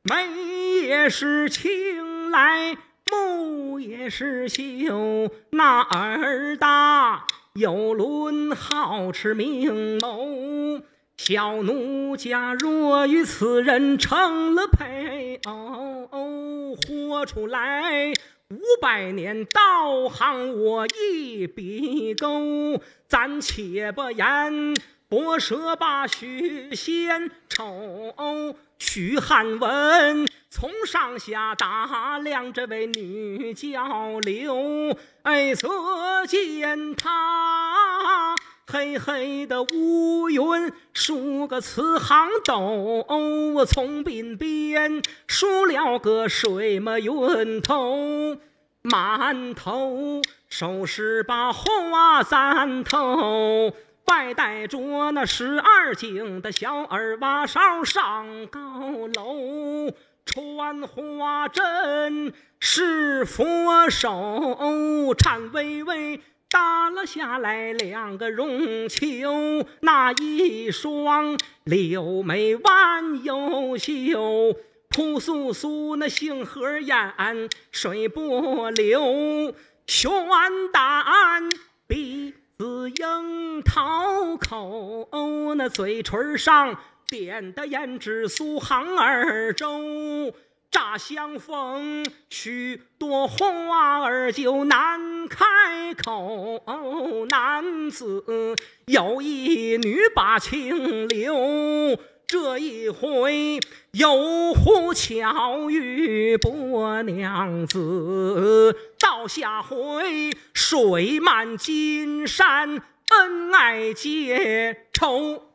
眉也是青来，目也是秀，那耳大有轮，好齿明眸。小奴家若与此人成了配偶，活出来。五百年道行，我一笔勾。暂且不言，博蛇把许仙丑。许汉文从上下打量这位女娇流，哎，则见她。黑黑的乌云梳个慈航斗，从鬓边梳了个水墨云头，满头收拾把花簪头，外带着那十二斤的小耳挖勺上高楼，穿花针是佛手，颤巍巍。打了下来两个绒球，那一双柳眉弯又秀，扑簌簌那杏核眼水波流，宣丹鼻子樱桃口，那嘴唇上点的胭脂苏杭二州。乍相逢，许多话儿就难开口。男子有意女把情留，这一回有福巧遇伯娘子，到下回水漫金山，恩爱结仇。